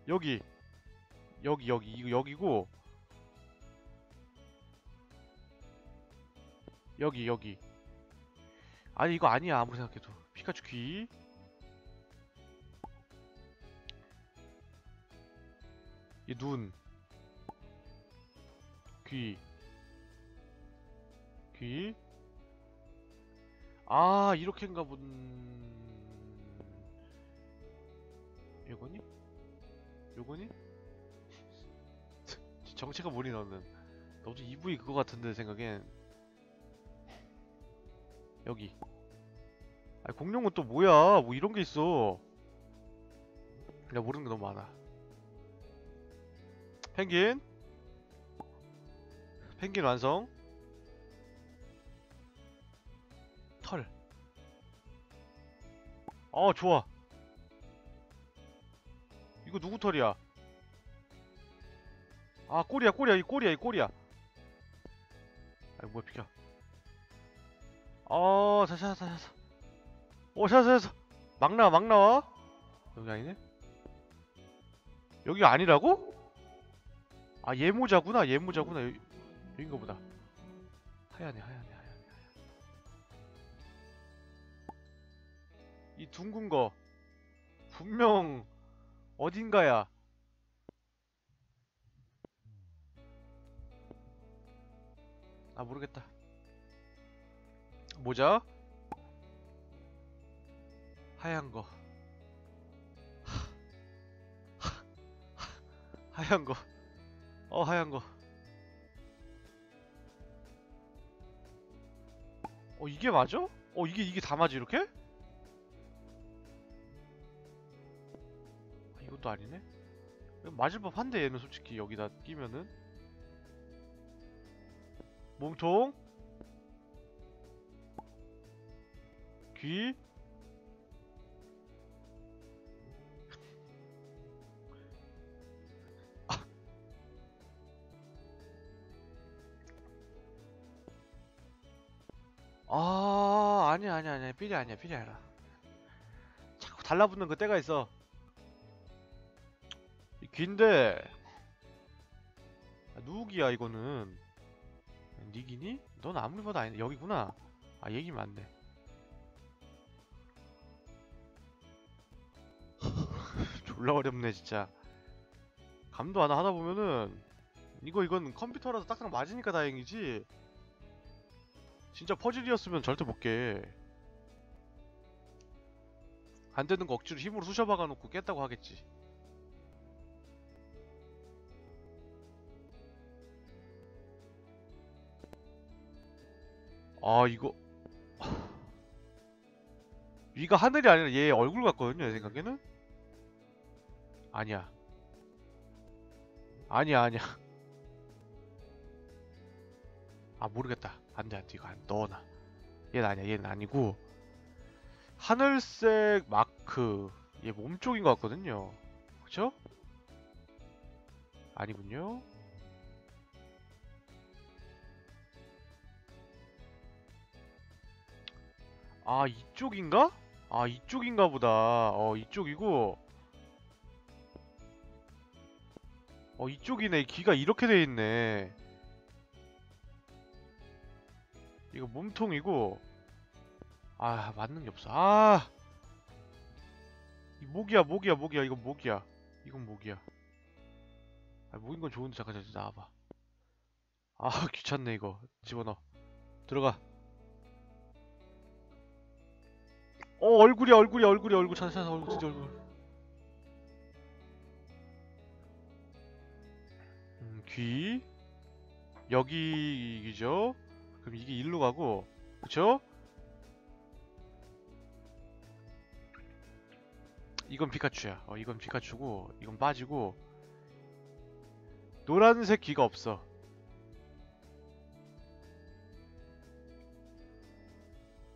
여기 여기 여기 이거 여기고 여기 여기 아니 이거 아니야 아무리 생각해도 피카츄 귀 이 눈, 귀, 귀. 아 이렇게인가 본. 요거니? 요거니? 정체가 뭐니 너는? 너도 EV 그거 같은데 생각엔 여기. 아 공룡은 또 뭐야? 뭐 이런 게 있어. 내가 모르는 게 너무 많아. 펭귄 펭귄 완성 털 어, 좋아. 이거 누구 털이야? 아, 꼬리야, 꼬리야, 이 꼬리야, 이 꼬리야. 아이 뭐야 비켜. 어 찾았어 찾았어 오 찾았어 찾았어 막 나와 막 나와. 여기 아니네? 여기 아니라고? 아 예모자구나 예모자구나. 여기, 여긴가 보다. 하얀해 하얀해 하얀해 하얀 이 둥근 거 분명 어딘가야 아 모르겠다 모자 하얀 거 하얀 거. 어, 하얀 거. 어, 이게 맞아? 어, 이게, 이게 다 맞아, 이렇게? 아, 이것도 아니네? 맞을 법한데, 얘는 솔직히 여기다 끼면은. 몸통. 귀. 아 아니야 아니야 아니야. 삐리 아니야 삐리 아니라 자꾸 달라붙는 그 때가 있어. 이 귀인데. 아, 누구기야 이거는 니기니? 넌 아무리 봐도 아니 여기구나 아 얘기 맞네 졸라 어렵네 진짜 감도 안 하다 보면은 이거 이건 컴퓨터라서 딱딱 맞으니까 다행이지 진짜 퍼즐이었으면 절대 못 깨. 안 되는 거 억지로 힘으로 쑤셔 박아 놓고 깼다고 하겠지. 아 이거. 위가 하늘이 아니라 얘 얼굴 같거든요 내 생각에는? 아니야. 아니야 아니야. 아 모르겠다. 안돼 안돼. 이거 안 넣어놔. 얘는 아니야 얘는 아니고. 하늘색 마크. 얘 몸쪽인 것 같거든요. 그쵸? 아니군요 아 이쪽인가? 아 이쪽인가 보다. 어 이쪽이고. 어 이쪽이네. 귀가 이렇게 돼 있네. 이거 몸통이고. 아 맞는 게 없어. 아! 이 목이야 목이야 목이야. 이건 목이야. 이건 목이야. 아 목인 건 좋은데 잠깐 잠깐 나와봐. 아 귀찮네 이거. 집어넣어. 들어가 어 얼굴이야 얼굴이야 얼굴이야 얼굴 찾아 찾아 얼굴 진짜 얼굴. 음, 귀. 여기죠. 그럼 이게 일로 가고 그쵸? 이건 피카츄야. 어 이건 피카츄고 이건 빠지고. 노란색 귀가 없어.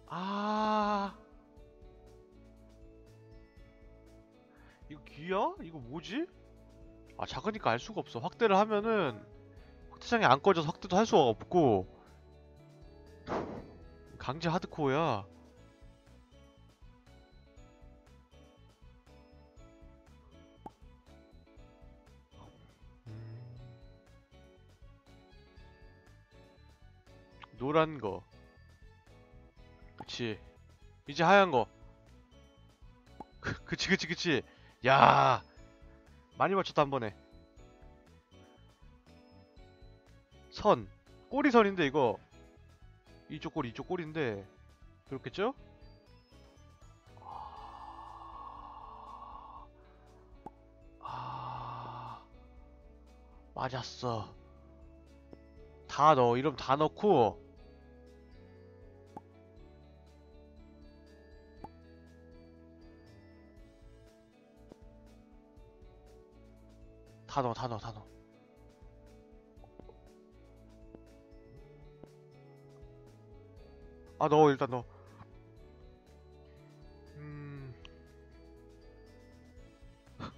아 귀야? 이거 뭐지? 아 작으니까 알 수가 없어 확대를 하면은 확대장이 안 꺼져서 확대도 할 수가 없고 강제 하드코어야. 음. 노란 거. 그치. 이제 하얀 거. 그- 그치, 그치, 그치. 야 많이 맞췄다, 한 번에. 선. 꼬리선인데, 이거. 이쪽 꼬리 이쪽 꼬리인데 그렇겠죠? 아 맞았어 다 넣어 이름 다 넣고 다 넣어 다 넣어 다 넣어. 아 넣어 일단 넣어. 음...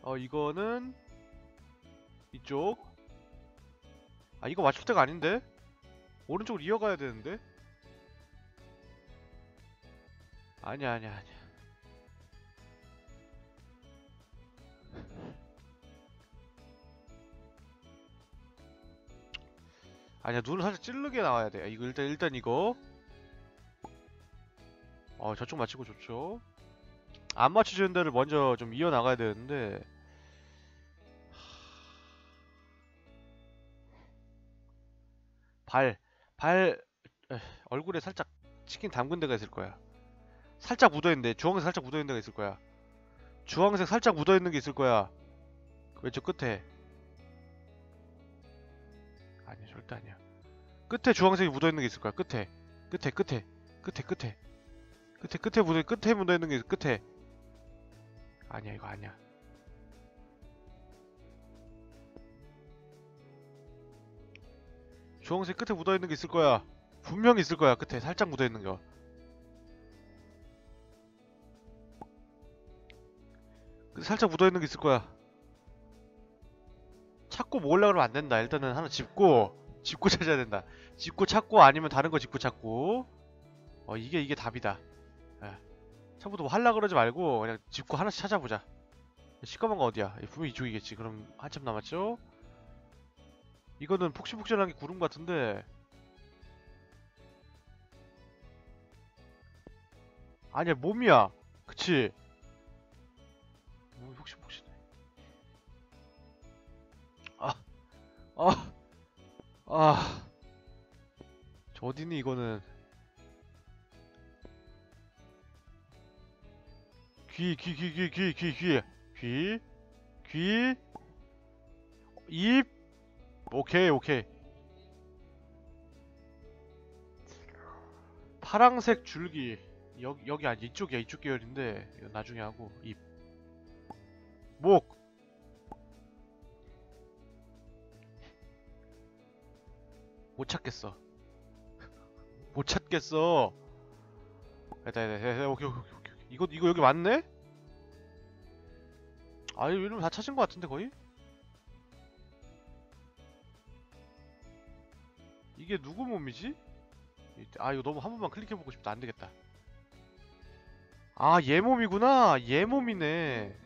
어 이거는 이쪽. 아아 이거 맞출 때가 아닌데? 오른쪽으로 이어가야 되는데? 아니야 아니야 아니야 아니야 눈을 살짝 찌르게 나와야 돼 이거 일단 일단 이거 어 저쪽 맞히고 좋죠 안 맞춰지는 데를 먼저 좀 이어나가야 되는데 발, 발, 에, 얼굴에 살짝 치킨 담근 데가 있을 거야. 살짝 묻어있는데, 주황색 살짝 묻어있는 데가 있을 거야. 주황색 살짝 묻어있는 게 있을 거야. 그 왼쪽 끝에. 절대 아니야. 끝에 주황색이 묻어있는 게 있을 거야, 끝에. 끝에, 끝에. 끝에, 끝에. 끝에, 끝에 묻어, 끝에 묻어있는 게 있어, 끝에. 아니야, 이거 아니야. 주황색 끝에 묻어있는 게 있을 거야. 분명히 있을 거야. 끝에 살짝 묻어있는 거. 살짝 묻어있는 게 있을 거야. 찾고 모으려고 하면 안 된다. 일단은 하나 짚고 짚고 찾아야 된다. 짚고 찾고 아니면 다른 거 짚고 찾고. 어 이게 이게 답이다. 예. 처음부터 뭐 하려 그러지 말고 그냥 짚고 하나씩 찾아보자. 시꺼먼 거 어디야? 분명히 이쪽이겠지. 그럼 한참 남았죠? 이거는 폭신폭신한 게 구름 같은데 아니야 몸이야 그치 몸이 폭신폭신해 아 아 아. 저디니 이거는. 귀, 귀, 귀, 귀, 귀, 귀, 귀. 귀. 귀. 입. 오케이, 오케이. 파랑색 줄기. 여기, 여기 아니, 이쪽이야. 이쪽 계열인데. 나중에 하고. 입. 목. 못 찾겠어 못 찾겠어 됐다 됐다 됐다 오케이 오케이 오케이 오케이. 이거 이거 여기 맞네? 아 이러면 다 찾은 것 같은데 거의? 이게 누구 몸이지? 아 이거 너무 한 번만 클릭해보고 싶다 안 되겠다 아 얘 몸이구나 얘 몸이네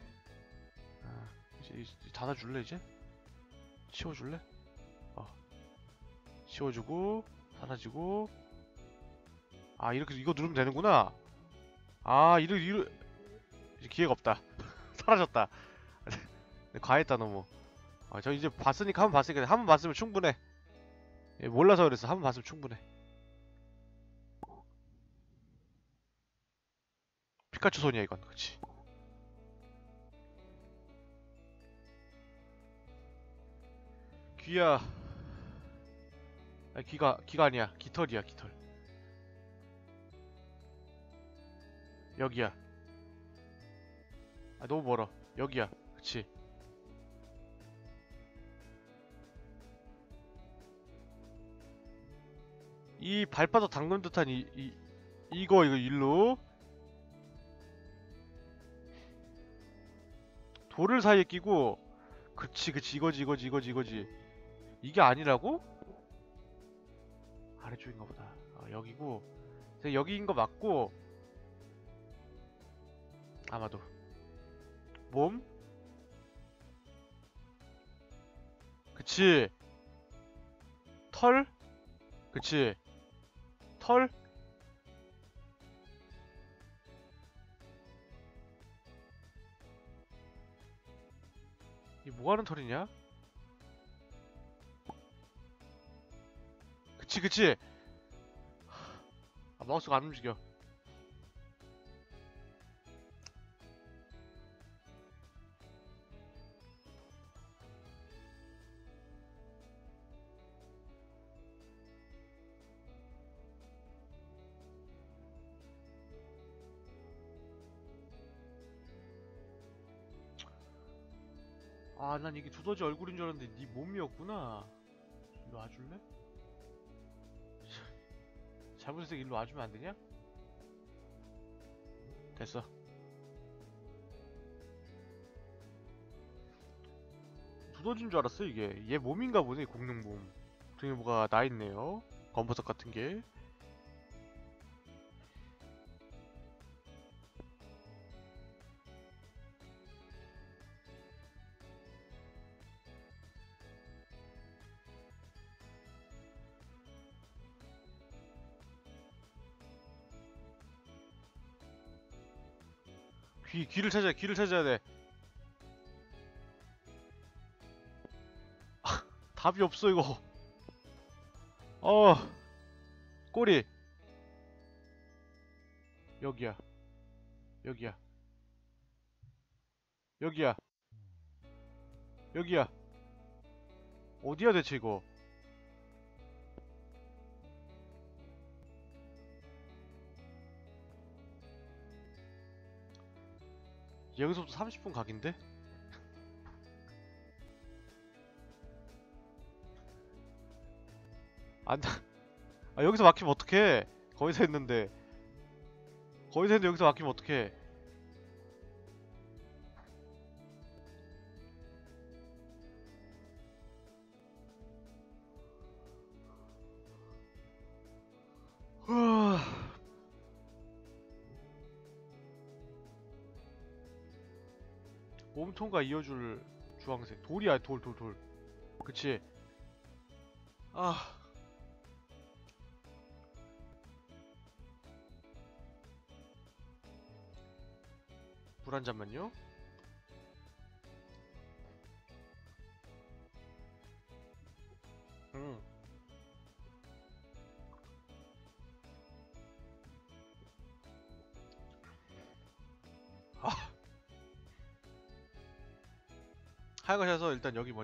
아, 이제, 이제 닫아줄래 이제? 치워줄래? 어 치워주고 사라지고 아 이렇게 이거 누르면 되는구나 아 이러 이러 이제 기회가 없다 사라졌다 과했다 너무 아, 저 이제 봤으니까 한 번 봤으니까 한 번 봤으면 충분해 예, 몰라서 그랬어. 한 번 봤으면 충분해. 피카츄 손이야 이건. 그치. 귀야. 아 귀가 귀가 아니야. 깃털이야 깃털. 여기야. 아 너무 멀어. 여기야. 그치. 이 발바닥 담근 듯한 이, 이 이거 이거 일로 돌을 사이에 끼고 그치 그치 이거지 이거지 이거지 이거지 이게 아니라고? 아래쪽인가 보다 아, 여기고 여기인 거 맞고 아마도 몸? 그치 털? 그치 털? 이 뭐하는 털이냐? 그치 그치 아 마우스가 안 움직여 아, 난 이게 두더지 얼굴인 줄 알았는데 네 몸이었구나. 일로 와줄래? 잘못해서 일로 와주면 안 되냐? 됐어. 두더지인 줄 알았어 이게. 얘 몸인가 보네 공룡 몸. 등에 뭐가 나 있네요. 검버섯 같은 게. 귀, 귀를 찾아야, 귀를 찾아야 돼. 아, 답이 없어, 이거. 어, 꼬리. 여기야. 여기야. 여기야. 여기야. 어디야, 대체 이거? 여기서부터 30분 각인데? 안, 아, 여기서 막히면 어떡해. 거기서 했는데. 거기서 했는데 여기서 막히면 어떡해. 몸통과 이어줄 주황색. 돌이야 돌 돌 돌. 그치? 아. 물 한 잔만요? 음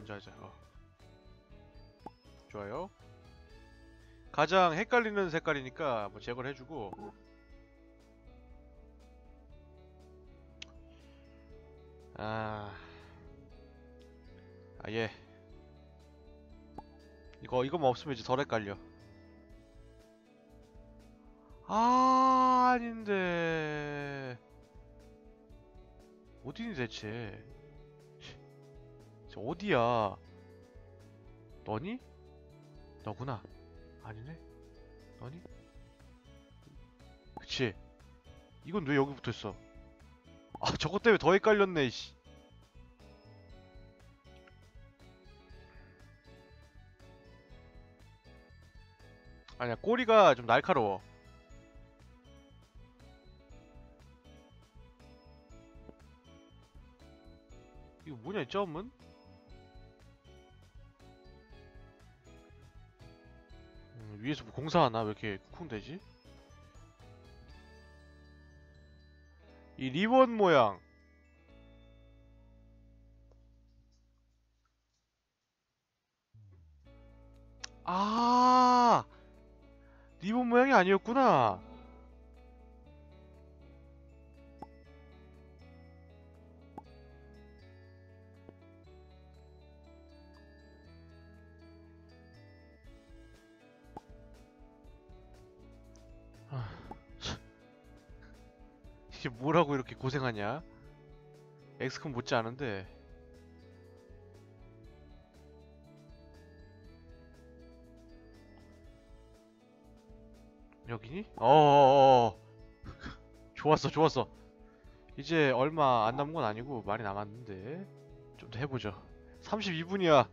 먼저 하자. 어. 좋아요. 가장 헷갈리는 색깔이니까 뭐 제거를 해주고 아, 아 예. 이거 이거만 없으면 이제 덜 헷갈려. 아 아닌데 어디니 대체? 저 어디야? 너니? 너구나. 아니네. 너니? 그치. 이건 왜 여기 붙어있어? 아 저것 때문에 더 헷갈렸네 씨. 아니야 꼬리가 좀 날카로워. 이거 뭐냐 이 점은? 위에서 뭐 공사하나? 왜 이렇게 쿵쿵대지? 이 리본 모양 아 리본 모양이 아니었구나 뭐라고 이렇게 고생하냐? 엑스컴 못지 않은데. 여기니? 어어어어. 좋았어 좋았어. 이제 얼마 안 남은 건 아니고 많이 남았는데 좀 더 해보죠. 32분이야.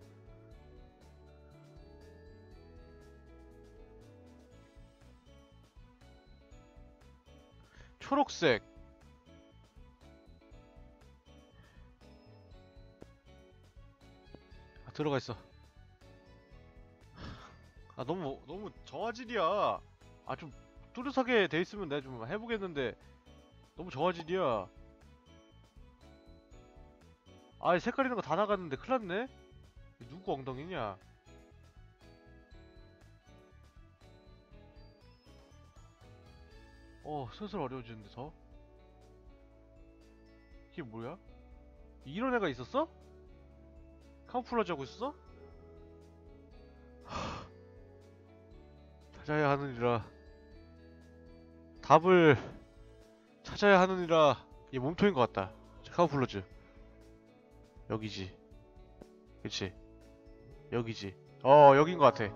초록색 들어가 있어. 아 너무 너무 저화질이야. 아 좀 뚜렷하게 돼 있으면 내가 좀 해보겠는데 너무 저화질이야. 아 색깔 있는 거 다 나갔는데 큰일 났네. 이거 누구 엉덩이냐? 어 슬슬 어려워지는데 더. 이게 뭐야? 이런 애가 있었어? 카모플라지 하고 있었어? 찾아야 하느니라. 답을 찾아야 하느니라. 얘 몸통인 것 같다. 카모플러즈 여기지. 그치? 여기지. 어 여긴 것 같아.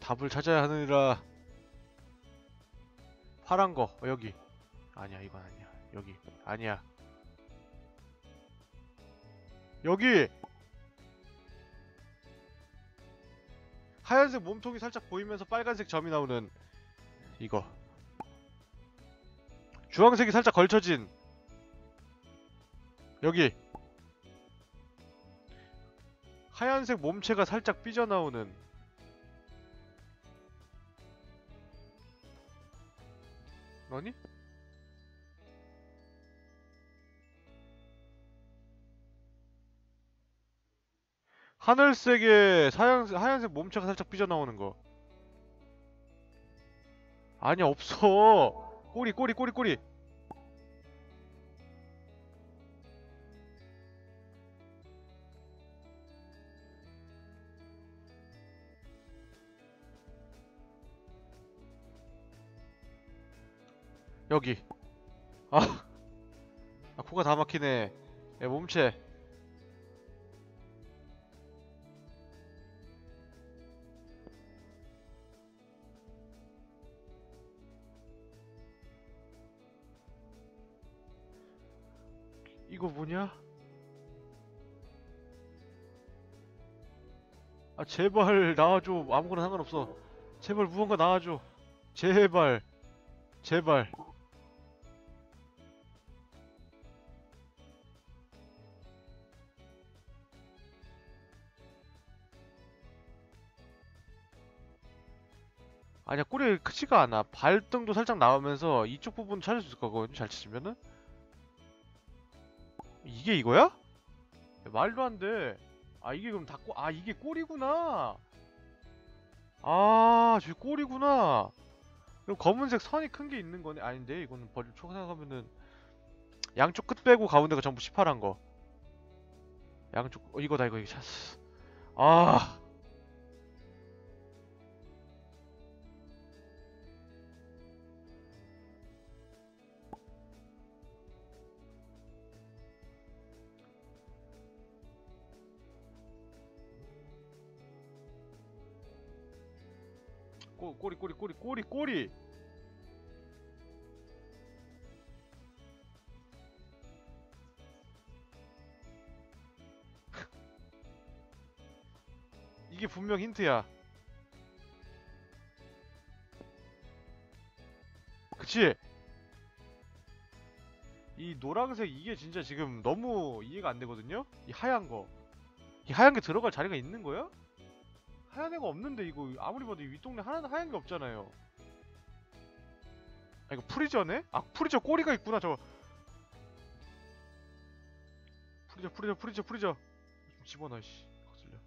답을 찾아야 하느니라. 파란 거 어, 여기. 아니야 이건 아니야. 여기. 아니야. 여기 하얀색 몸통이 살짝 보이면서 빨간색 점이 나오는 이거. 주황색이 살짝 걸쳐진 여기 하얀색 몸체가 살짝 삐져나오는 뭐니? 하늘색에 하얀색, 하얀색 몸체가 살짝 삐져나오는 거. 아니 없어. 꼬리 꼬리 꼬리 꼬리. 여기. 아, 아 코가 다 막히네. 야 몸체 이거 뭐냐? 아 제발 나와줘. 아무거나 상관없어. 제발 무언가 나와줘. 제발. 제발. 아니야 꼬리 크지가 않아. 발등도 살짝 나오면서 이쪽 부분 찾을 수 있을 거거든 잘 치면은 이게 이거야? 야, 말도 안 돼. 아 이게 그럼 다 꼬, 아 이게 꼬리구나. 아, 저기 꼬리구나. 그럼 검은색 선이 큰 게 있는 거네. 아닌데 이거는 버릴 초 생각하면은 양쪽 끝 빼고 가운데가 전부 18한 거. 양쪽 어, 이거다 이거 이거. 아. 꼬, 꼬리 꼬리 꼬리 꼬리 꼬리 이게 분명 힌트야 그치? 이 노란색 이게 진짜 지금 너무 이해가 안 되거든요? 이 하얀 거. 이 하얀 게 들어갈 자리가 있는 거야? 하얀 애가 없는데 이거 아무리 봐도 이 윗동네 하나는 하얀 게 없잖아요. 아 이거 프리저네? 아 프리저 꼬리가 있구나 저. 프리저 프리저 프리저 프리저. 좀 집어넣어 씨. 거슬려.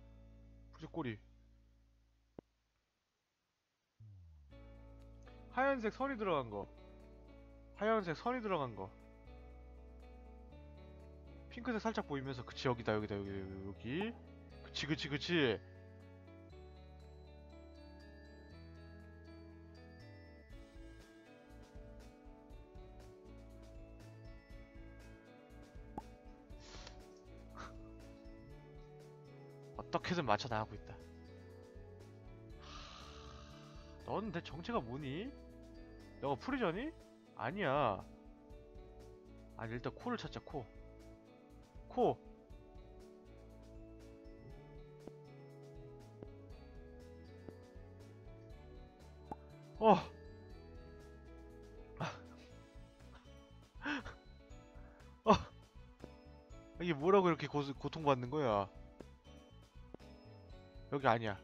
프리저 꼬리. 하얀색 선이 들어간 거. 하얀색 선이 들어간 거. 핑크색 살짝 보이면서 그치 여기다 여기다 여기 여기 여기. 그치 그치 그치. 어떻게든 맞춰 나가고 있다. 넌내 정체가 뭐니? 너가 프리저니? 아니야. 아니 일단 코를 찾자 코. 코. 어. 어. 이게 뭐라고 이렇게 고, 고통받는 거야? 여기 아니야.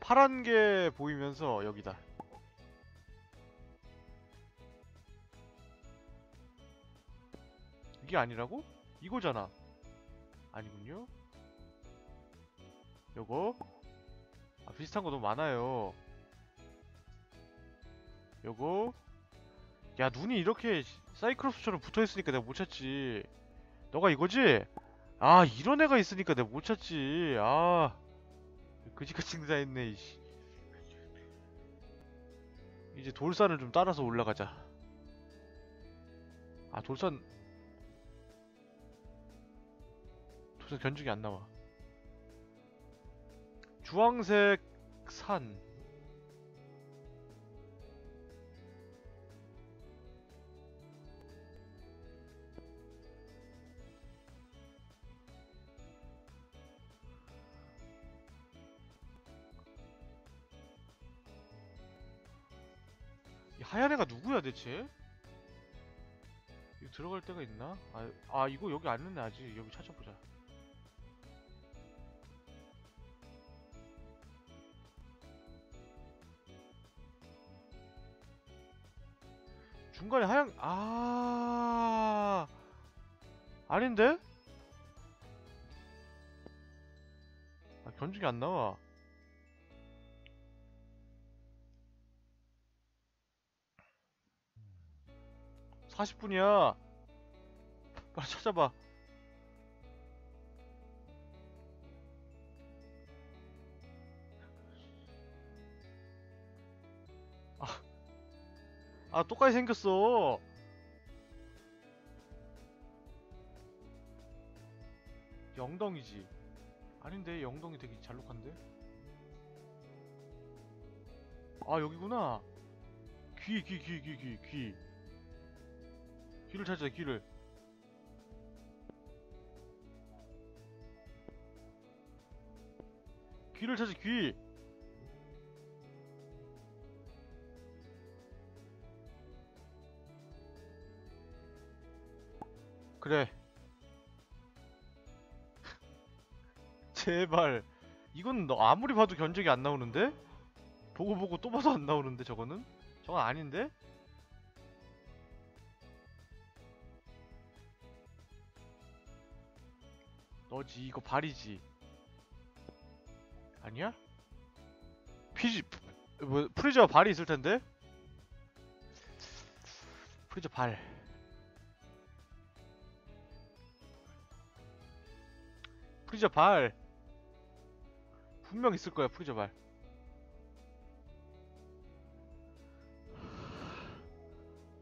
파란 게 보이면서 여기다. 이게 아니라고? 이거잖아. 아니군요. 요거. 아, 비슷한 거 너무 많아요. 요거. 야, 눈이 이렇게 사이클롭스처럼 붙어 있으니까 내가 못 찾지. 너가 이거지? 아, 이런 애가 있으니까 내가 못 찾지. 아. 그지같이 등장했네 이씨. 이제 돌산을 좀 따라서 올라가자. 아 돌산. 돌산 견적이 안 나와. 주황색 산 하얀 애가 누구야 대체? 이거 들어갈 데가 있나? 아, 아 이거 여기 안 있네 아직 여기 찾아보자 중간에 하얀 아 아닌데? 아 견적이 안 나와 40분이야. 빨리 찾아봐. 아, 아 똑같이 생겼어. 영덩이지. 아닌데 영덩이 되게 잘록한데? 아 여기구나. 귀 귀 귀 귀 귀 귀. 귀를 찾자 귀를 귀를 찾아 귀 그래 제발 이건 너 아무리 봐도 견적이 안 나오는데? 보고 보고 또 봐도 안 나오는데 저거는? 저건 아닌데? 너지? 이거 발이지. 아니야? 피지 뭐 프리저 발이 있을 텐데? 프리저 발. 프리저 발. 분명 있을 거야 프리저 발.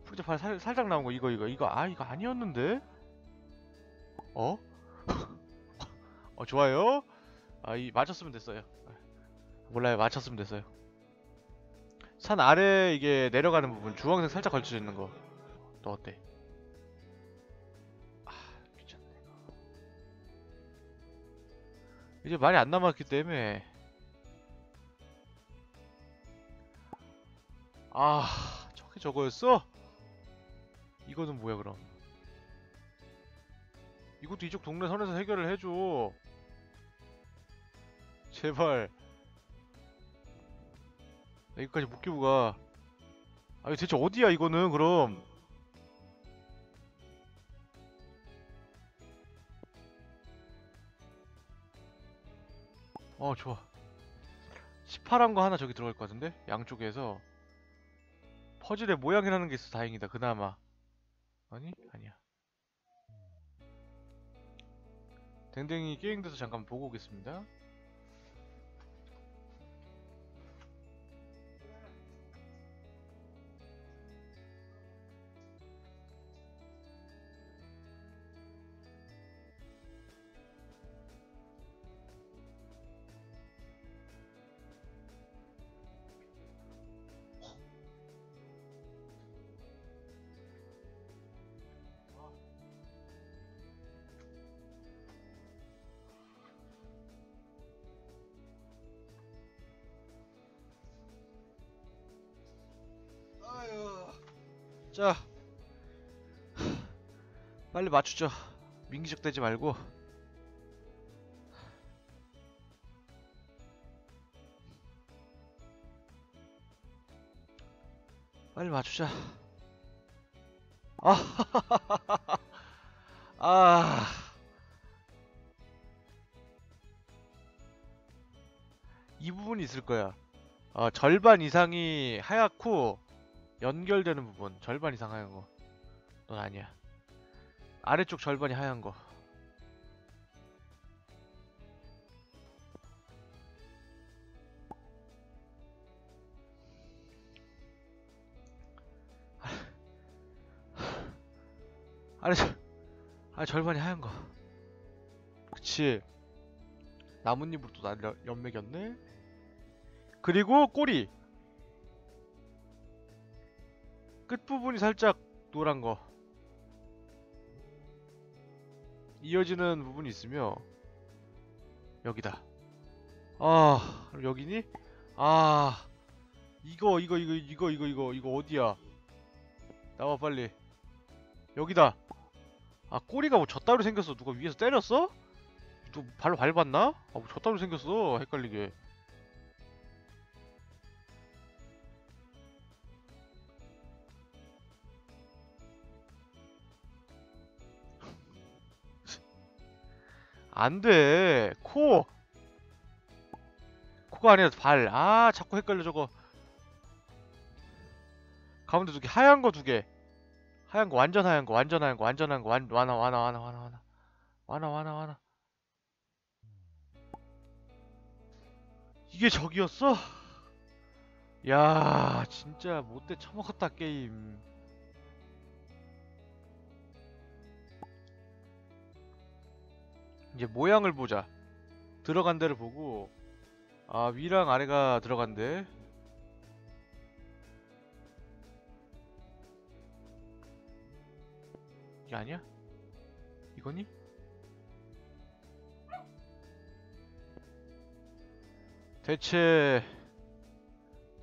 프리저 발 살, 살짝 나온 거 이거 이거 이거 아 이거 아니었는데? 어? 어 좋아요. 아이 맞췄으면 됐어요. 몰라요 맞췄으면 됐어요. 산 아래 이게 내려가는 부분 주황색 살짝 걸쳐져 있는 거. 너 어때? 아 귀찮네. 이제 말이 안 남았기 때문에 아 저게 저거였어? 이거는 뭐야 그럼? 이것도 이쪽 동네 선에서 해결을 해줘. 제발. 나 여기까지 못 끼고 가. 아, 이거 대체 어디야, 이거는, 그럼. 어, 좋아. 18한 거 하나 저기 들어갈 것 같은데? 양쪽에서. 퍼즐의 모양이라는 게 있어, 다행이다, 그나마. 아니? 아니야. 댕댕이 게임 돼서 잠깐 보고 오겠습니다. 자. 빨리 맞추죠. 민기적 되지 말고. 빨리 맞추자. 아. 아. 이 부분이 있을 거야. 어, 절반 이상이 하얗고 연결되는 부분 절반 이상 하얀 거. 넌 아니야. 아래쪽 절반이 하얀 거. 아래 절, 아 절반이 하얀 거. 그치. 나뭇잎으로 또 날 연맥였네. 그리고 꼬리. 끝부분이 살짝 노란 거. 이어지는 부분이 있으며 여기다. 아, 여기니? 아, 이거 이거 이거 이거 이거 이거 이거 어디야 나와 빨리 여기다 아 꼬리가 뭐 젖다로 생겼어 누가 위에서 때렸어? 누 발로 밟았나? 아뭐 젖다로 생겼어 헷갈리게 안 돼 코 코가 아니라 발. 아, 자꾸 헷갈려 저거. 가운데 두 개, 하얀 거 두 개. 하얀 거, 완전 하얀 거, 완전 하얀 거, 완전 하얀 거, 완, 완화, 완화, 완화, 완화, 완화. 완화, 완화, 완화. 이게 저기였어? 야, 진짜 못돼 처먹었다 게임. 이제 모양을 보자. 들어간 데를 보고 아 위랑 아래가 들어간대 이게 아니야? 이거니? 대체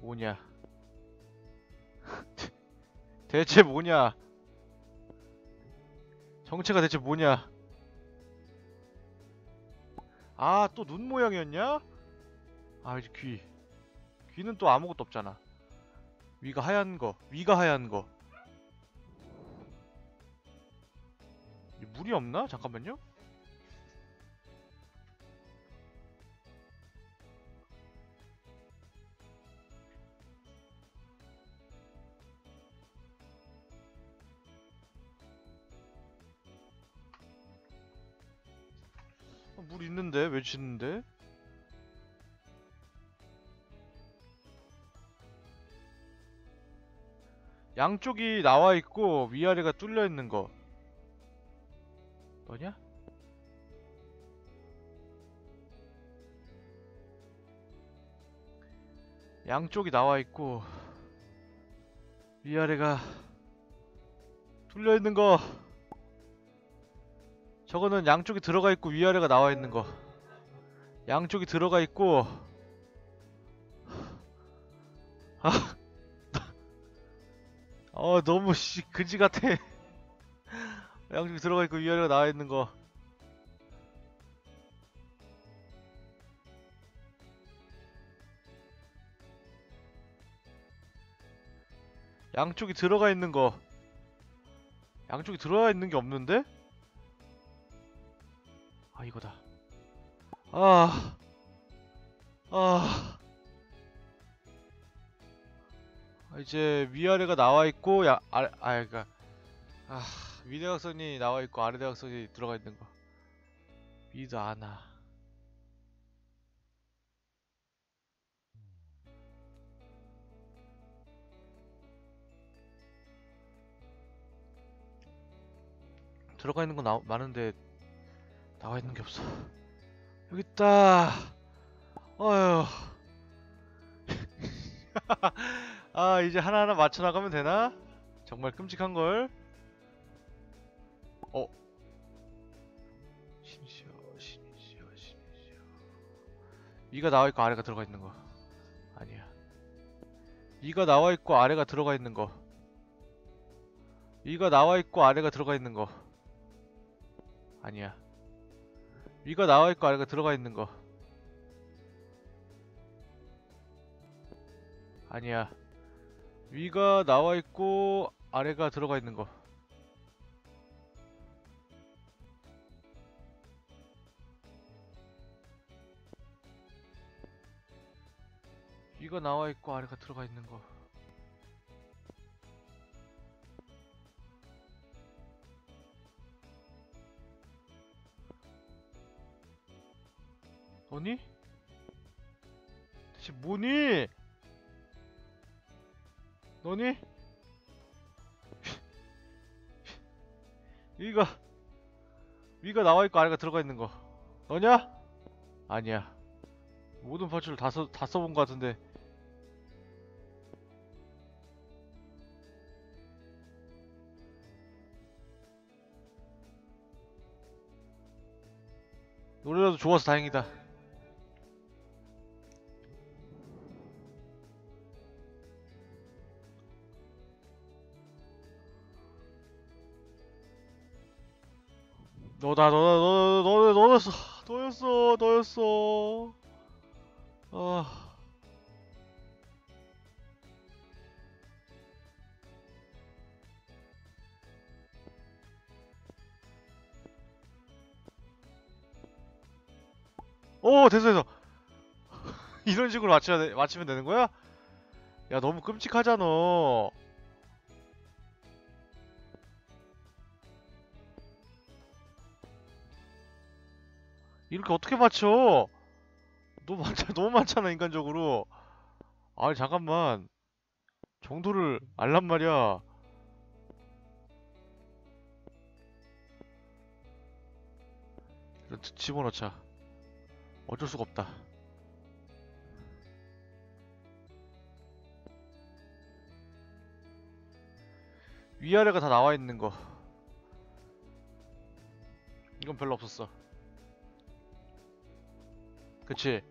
뭐냐 대체 뭐냐 정체가 대체 뭐냐 아 또 눈 모양이었냐? 아 이제 귀 귀는 또 아무것도 없잖아 위가 하얀 거 위가 하얀 거이 물이 없나? 잠깐만요 있는데 왜 짓는데? 양쪽이 나와 있고 위아래가 뚫려 있는 거. 너냐? 양쪽이 나와 있고 위아래가 뚫려 있는 거. 저거는 양쪽이 들어가 있고 위아래가 나와 있는 거. 양쪽이 들어가 있고 아 어 너무 씨 그지 같아 양쪽이 들어가 있고 위아래가 나와 있는 거 양쪽이 들어가 있는 거 양쪽이 들어가 있는 게 없는데? 아 이거다. 아 아. 아, 이제 위아래가 나와 있고 야 아래 아 그니까 아 위대각선이 나와 있고 아래 대각선이 들어가 있는 거. 위도 아나. 들어가 있는 거 나, 많은데 나와 있는 게 없어. 여기 있다. 어휴. 아 이제 하나하나 맞춰 나가면 되나? 정말 끔찍한 걸. 어. 신이시여 신이시여 신이시여 위가 나와 있고 아래가 들어가 있는 거. 아니야. 위가 나와 있고 아래가 들어가 있는 거. 위가 나와 있고 아래가 들어가 있는 거. 아니야 위가 나와있고 아래가 들어가 있는 거 아니야 위가 나와 있고 아래가 들어가 있는 거. 위가 나와 있고 아래가 들어가 있는 거. 너니? 대체 뭐니? 너니? 위가 위가 나와있고 아래가 들어가 있는 거 너냐? 아니야 모든 파츠를 다, 써, 다 써본 것 같은데 노래라도 좋아서 다행이다 너다 너다 너 너, 너, 너였어. 너였어 너였어. 아. 오 됐어 됐어. 이런 식으로 맞추면 되는 거야? 야 너무 끔찍하잖아 이렇게 어떻게 맞춰? 너무 많잖아, 너무 많잖아, 인간적으로. 아니, 잠깐만. 정도를 알란 말이야. 집어넣자. 어쩔 수가 없다. 위아래가 다 나와 있는 거. 이건 별로 없었어. 그치?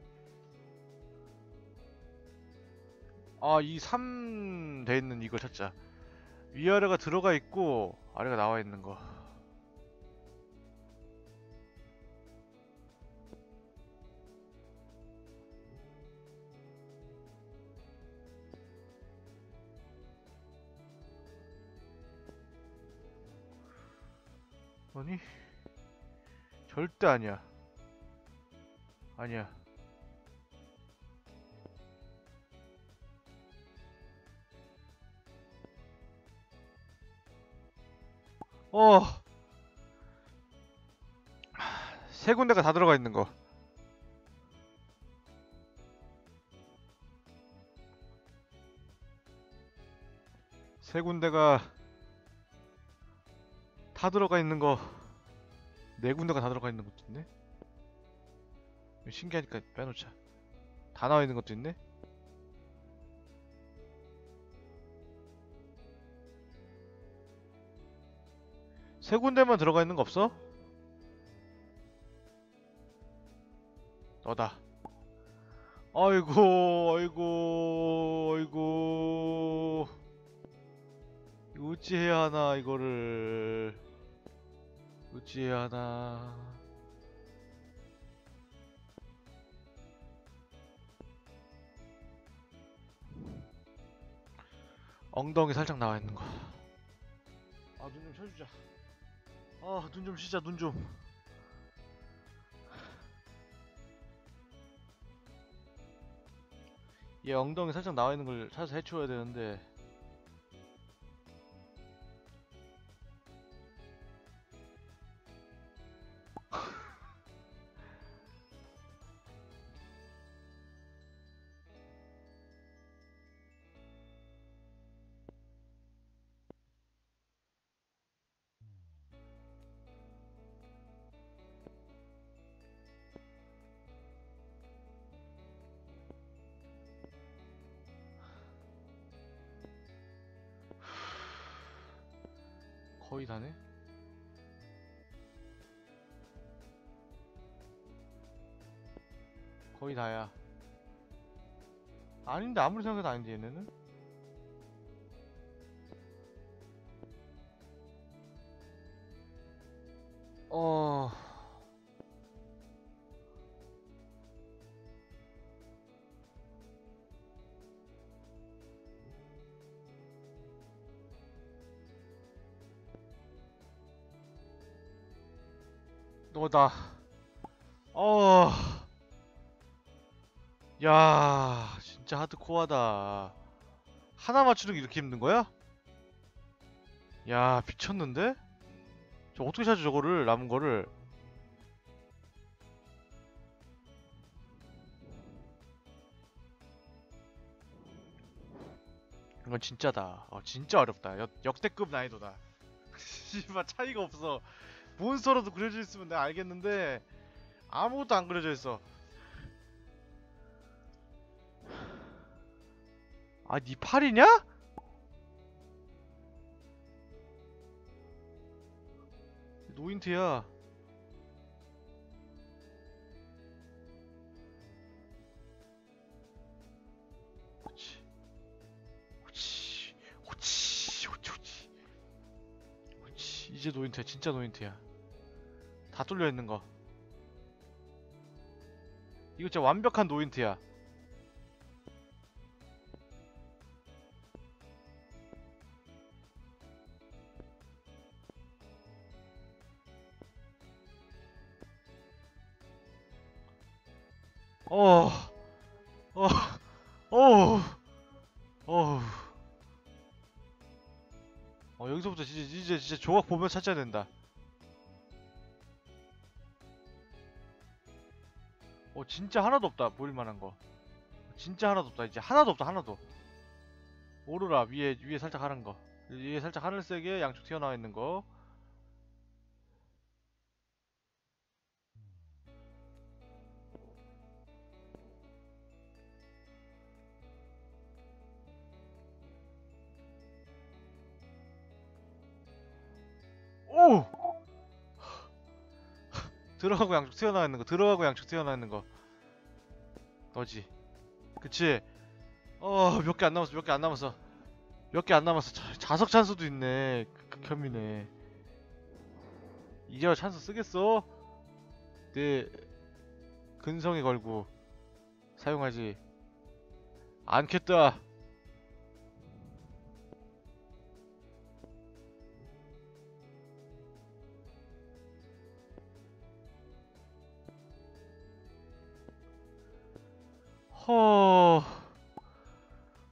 아, 이 3 돼 있는 이걸 찾자. 위아래가 들어가 있고, 아래가 나와 있는 거. 아니? 절대 아니야. 아니야. 어. 세 군데가 다 들어가 있는 거. 세 군데가 다 들어가 있는 거. 네 군데가 다 들어가 있는 것도 있네. 신기하니까 빼놓자. 다 나와 있는 것도 있네. 세 군데만 들어가 있는 거 없어? 너다. 아이고, 아이고, 아이고. 어찌해야 하나, 이거를. 어찌해야 하나. 엉덩이 살짝 나와 있는 거. 아, 눈 좀 쳐주자. 아, 눈 좀 쉬자, 눈 좀. 얘 엉덩이 살짝 나와 있는 걸 찾아서 해치워야 되는데. 거의 다야. 아닌데 아무리 생각해도 아닌데 얘네는? 어... 너다. 어. 야, 진짜 하드코어다. 하나 맞추는 게 이렇게 힘든 거야? 야, 미쳤는데? 저 어떻게 찾아 저거를 남은 거를? 이건 진짜다. 어, 진짜 어렵다. 역, 역대급 난이도다. 씨발 차이가 없어. 몬스터로도 그려져 있으면 내가 알겠는데 아무것도 안 그려져 있어. 아, 니 팔이냐? 노인트야. 호치. 호치. 호치. 호치. 이제 노인트야. 진짜 노인트야. 다 뚫려 있는 거. 이거 진짜 완벽한 노인트야. 이제 진짜 조각 보면 찾아야 된다. 어 진짜 하나도 없다 보일 만한 거. 진짜 하나도 없다 이제 하나도 없다 하나도. 오로라 위에 위에 살짝 하는 거. 위에 살짝 하늘색에 양쪽 튀어나와 있는 거. 오! 들어가고 양쪽 튀어나와 있는 거 들어가고 양쪽 튀어나와 있는 거. 너지. 그치? 어 몇 개 안 남았어 몇 개 안 남았어. 몇 개 안 남았어. 자, 자석 찬스도 있네. 그- 극혐이네. 이제 찬스 쓰겠어? 내 근성에 걸고 사용하지 않겠다 허...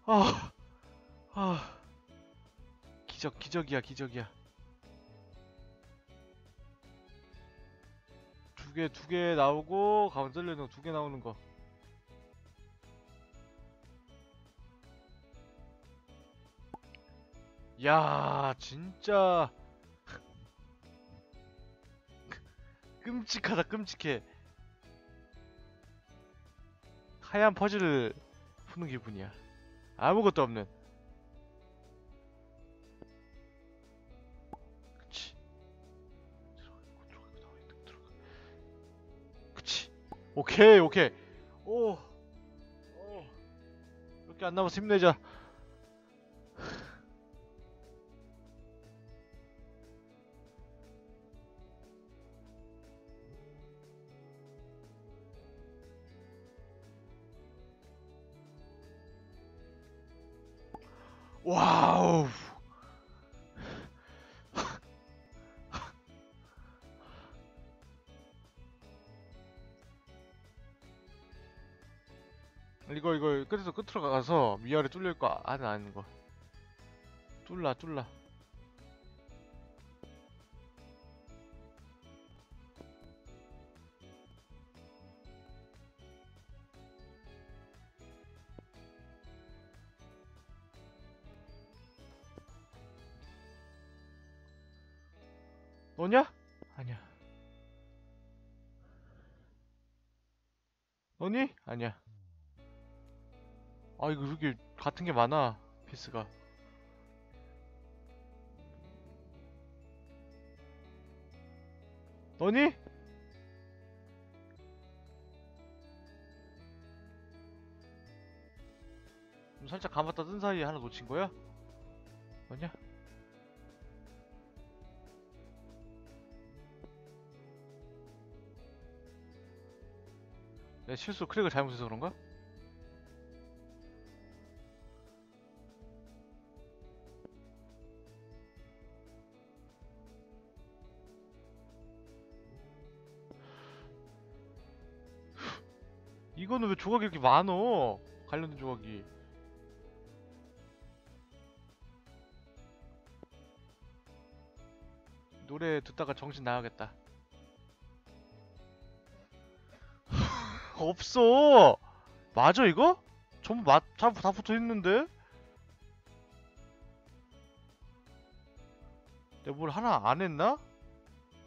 아... 아... 기적, 기적이야, 기적이야. 두 개, 두 개 나오고, 가운데 뚫려 있는 거두개 나오는 거. 야, 진짜. 끔찍하다, 끔찍해. 하얀 퍼즐을 푸는 기분이야. 아무것도 없는. 그치. 그치. 오케이, 오케이. 오. 개안 남아서 힘내자. 와우. 이거 이거 끝에서 끝으로 가서 위아래 뚫릴 거 안에 아닌 거. 뚫라 뚫라. 같은 게 많아 피스가. 너니? 좀 살짝 감았다 뜬 사이에 하나 놓친 거야? 너냐? 내 실수 클릭을 잘못해서 그런가? 이거는 왜 조각이 이렇게 많어? 관련된 조각이. 노래 듣다가 정신 나가겠다. 없어. 맞아 이거? 전부 맞, 다, 다 붙어 있는데? 내가 뭘 하나 안 했나?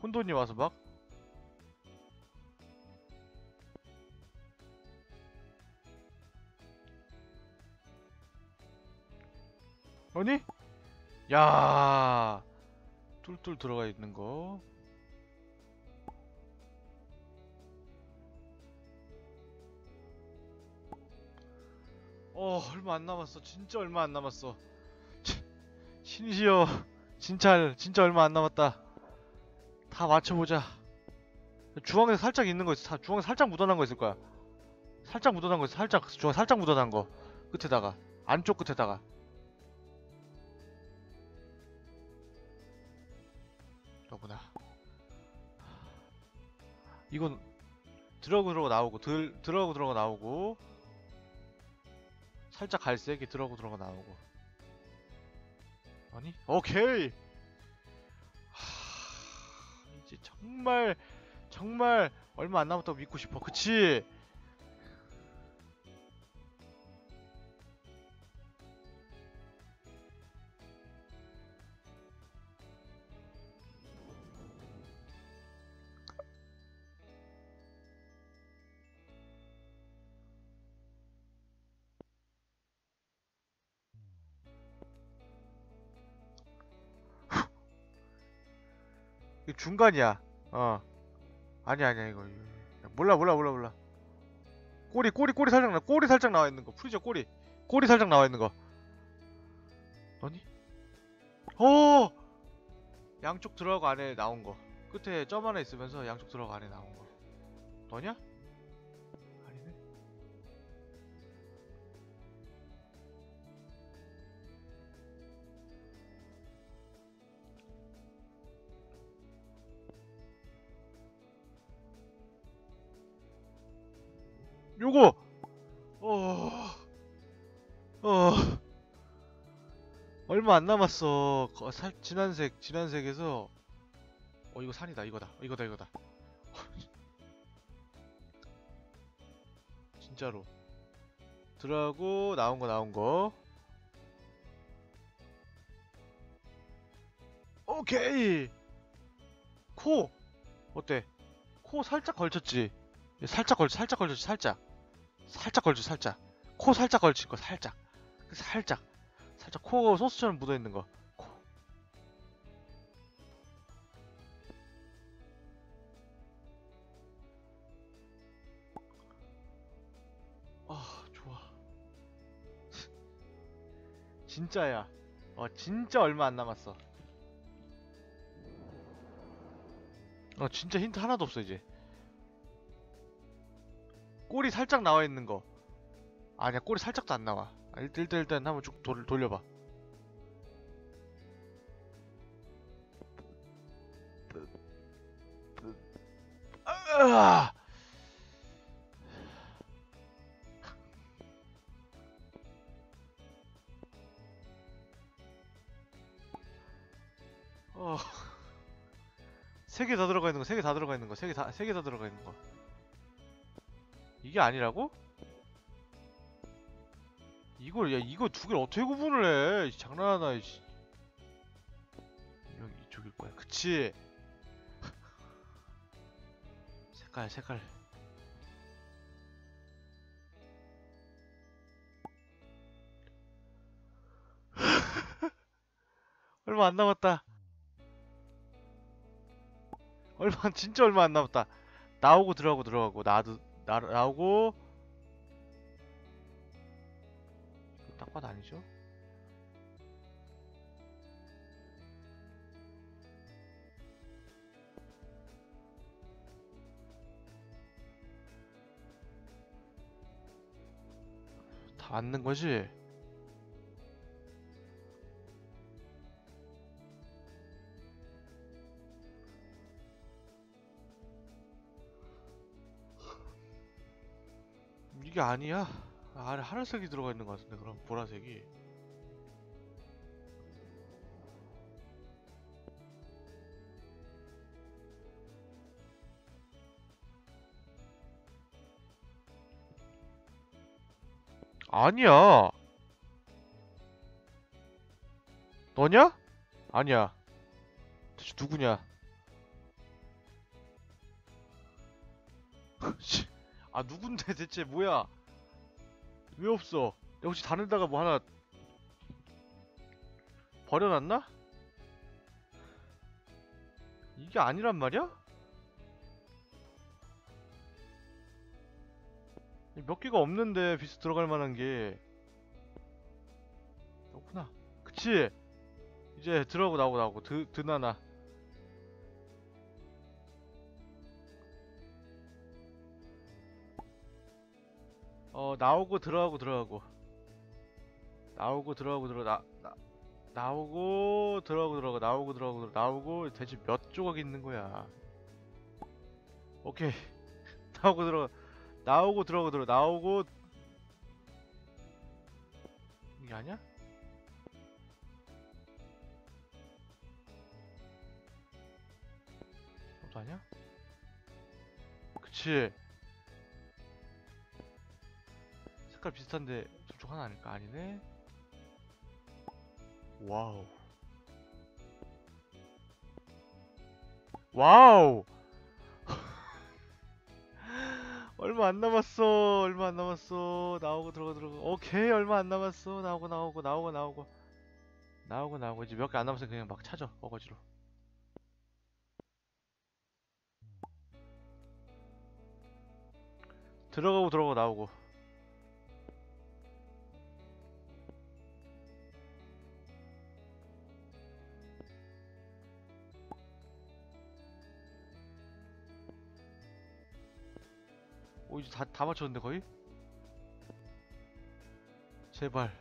혼돈이 와서 막? 아니? 야, 툴툴 들어가 있는 거. 어, 얼마 안 남았어. 진짜 얼마 안 남았어. 치, 신이시여, 진짜 진짜 얼마 안 남았다. 다 맞춰보자. 중앙에 살짝 있는 거 있어. 사- 중앙에 살짝 묻어난 거 있을 거야. 살짝 묻어난 거 있어. 살짝 중앙 살짝 묻어난 거 끝에다가 안쪽 끝에다가. 이건 들어가고 들어가 나오고 들 들어가고 들어가 나오고 살짝 갈색이 들어가고 들어가 나오고. 아니? 오케이. 하, 이제 정말 정말 얼마 안 남았다고 믿고 싶어. 그치? 중간이야. 어. 아니야 아니야 이거. 몰라 몰라 몰라 몰라. 꼬리 꼬리 꼬리 살짝 나 꼬리 살짝 나와 있는 거. 프리저 꼬리. 꼬리 살짝 나와 있는 거. 너니? 어! 양쪽 들어가고 안에 나온 거. 끝에 점 하나 있으면서 양쪽 들어가고 안에 나온 거. 너냐? 요거! 어... 어... 얼마 안 남았어. 거- 살, 진한색, 진한색에서 어 이거 산이다, 이거다, 이거다, 이거다. 진짜로. 들어가고 나온 거 나온 거. 오케이. 코 어때? 코 살짝 걸쳤지. 살짝 걸, 살짝 걸쳤지, 살짝. 살짝 걸쳐, 살짝. 코 살짝 걸친 거, 살짝. 그 살짝. 살짝 코 소스처럼 묻어 있는 거. 코. 아, 좋아. 진짜야. 어, 진짜 얼마 안 남았어. 어, 진짜 힌트 하나도 없어, 이제. 꼬리 살짝 나와 있는 거. 아니야, 꼬리 살짝도 안 나와. 아, 일단, 일단, 일단 한번 쭉 돌, 돌려봐. 으아! 어. 세 개 다 들어가 있는 거, 세 개 다 들어가 있는 거, 세 개 다, 세 개 다 들어가 있는 거. 이게 아니라고? 이걸, 야, 이거 두 개를 어떻게 구분을 해? 이 장난하나, 이씨. 여기 이쪽일 거야. 그치? 색깔, 색깔. 얼마 안 남았다. 얼마 진짜 얼마 안 남았다. 나오고 들어가고 들어가고 나도 나 나오고 딱 봐도 아니죠? 다 맞는 거지? 이게 아니야? 아래 하늘색이 들어가 있는 것 같은데 그럼 보라색이 아니야 너냐? 아니야 대체 누구냐 아 누군데 대체 뭐야 왜 없어? 혹시 다른 데다가 뭐 하나 버려놨나? 이게 아니란 말이야? 몇 개가 없는데 비스 들어갈 만한 게 없구나. 그치? 이제 들어가고 나오고 나오고 드, 드나나 어 나오고 들어가고 들어가고. 나오고 들어가고 들어 나, 나 나오고 들어가고 들어가 나오고 들어가고 들어 나오고 대체 몇 조각 있는 거야. 오케이. 나오고 들어 나오고 들어가고 들어 나오고. 이게 아니야? 아니야? 그치 색깔 비슷한데 저쪽 하나 아닐까? 아니네? 와우. 와우! 얼마 안 남았어. 얼마 안 남았어. 나오고 들어가 들어가. 오케이 얼마 안 남았어. 나오고 나오고 나오고 나오고. 나오고 나오고. 이제 몇 개 안 남았으면 그냥 막 찾아 어거지로. 들어가고 들어가고 나오고 오 이제 다, 다 맞췄는데 거의? 제발.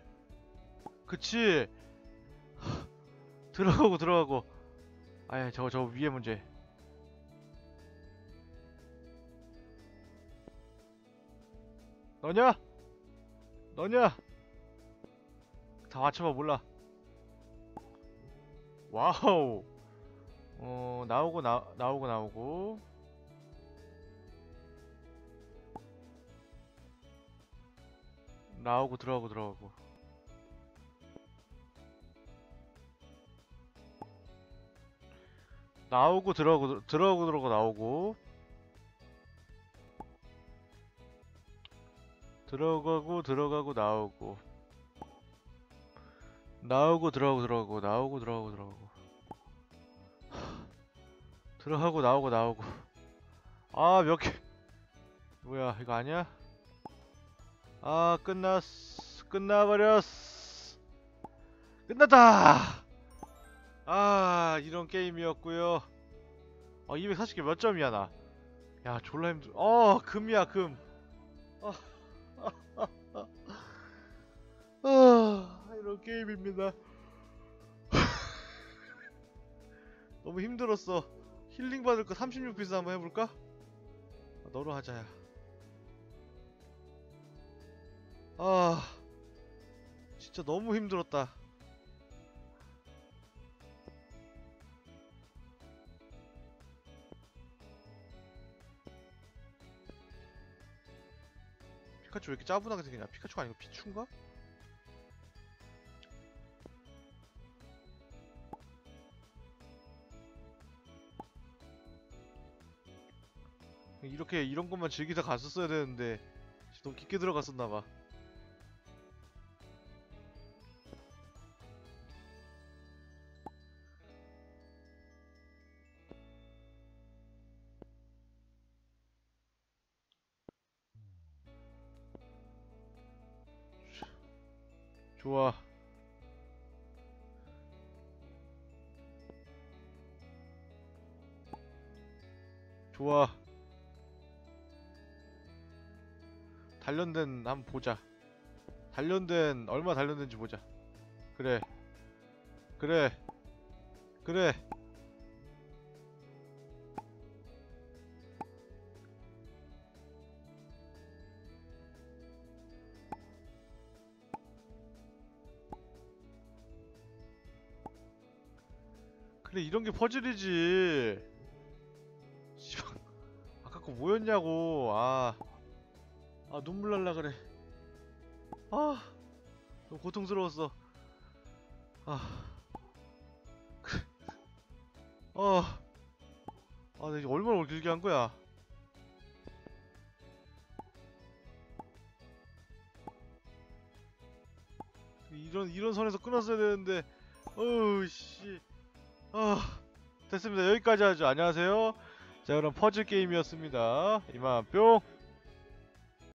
그치? 하, 들어가고 들어가고. 아야 저거 저거 위에 문제. 너냐? 너냐? 다 맞춰봐 몰라. 와우. 어 나오고 나 나오고 나오고 나오고 들어가고 들어가고. 나오고 들어가고 들- 들어가고 들어가고 나오고. 들어가고 들어가고 나오고. 나오고 들어가고 들어가고 나오고 들어가고 들어가고. 하, 들어가고 나오고 나오고. 아 몇 개. 뭐야 이거 아니야? 아 끝났어 끝나버렸어 끝났다! 아 이런 게임이었고요. 어 240개 몇 점이야 나야 졸라 힘들 어 금이야 금. 아, 아, 아, 아. 아, 이런 게임입니다. 너무 힘들었어. 힐링 받을 거 36피스 한번 해볼까? 아, 너로 하자야 아 진짜 너무 힘들었다. 피카츄 왜 이렇게 짜분하게 생겼냐? 피카츄가 아니고 피츄인가? 이렇게 이런 것만 즐기다 갔었어야 되는데 너무 깊게 들어갔었나봐 한번 보자. 단련된 얼마 단련된지 보자. 그래. 그래. 그래. 그래 이런 게 퍼즐이지. 아까 거 뭐였냐고. 아. 아 눈물 날라 그래. 아. 너무 고통스러웠어. 아. 그. 어. 아, 내가 이제 얼마나 길게 한 거야. 이런 이런 선에서 끊었어야 되는데 어우 씨. 아, 됐습니다. 여기까지 하죠. 안녕하세요. 자, 그럼 퍼즐 게임이었습니다. 이만 뿅.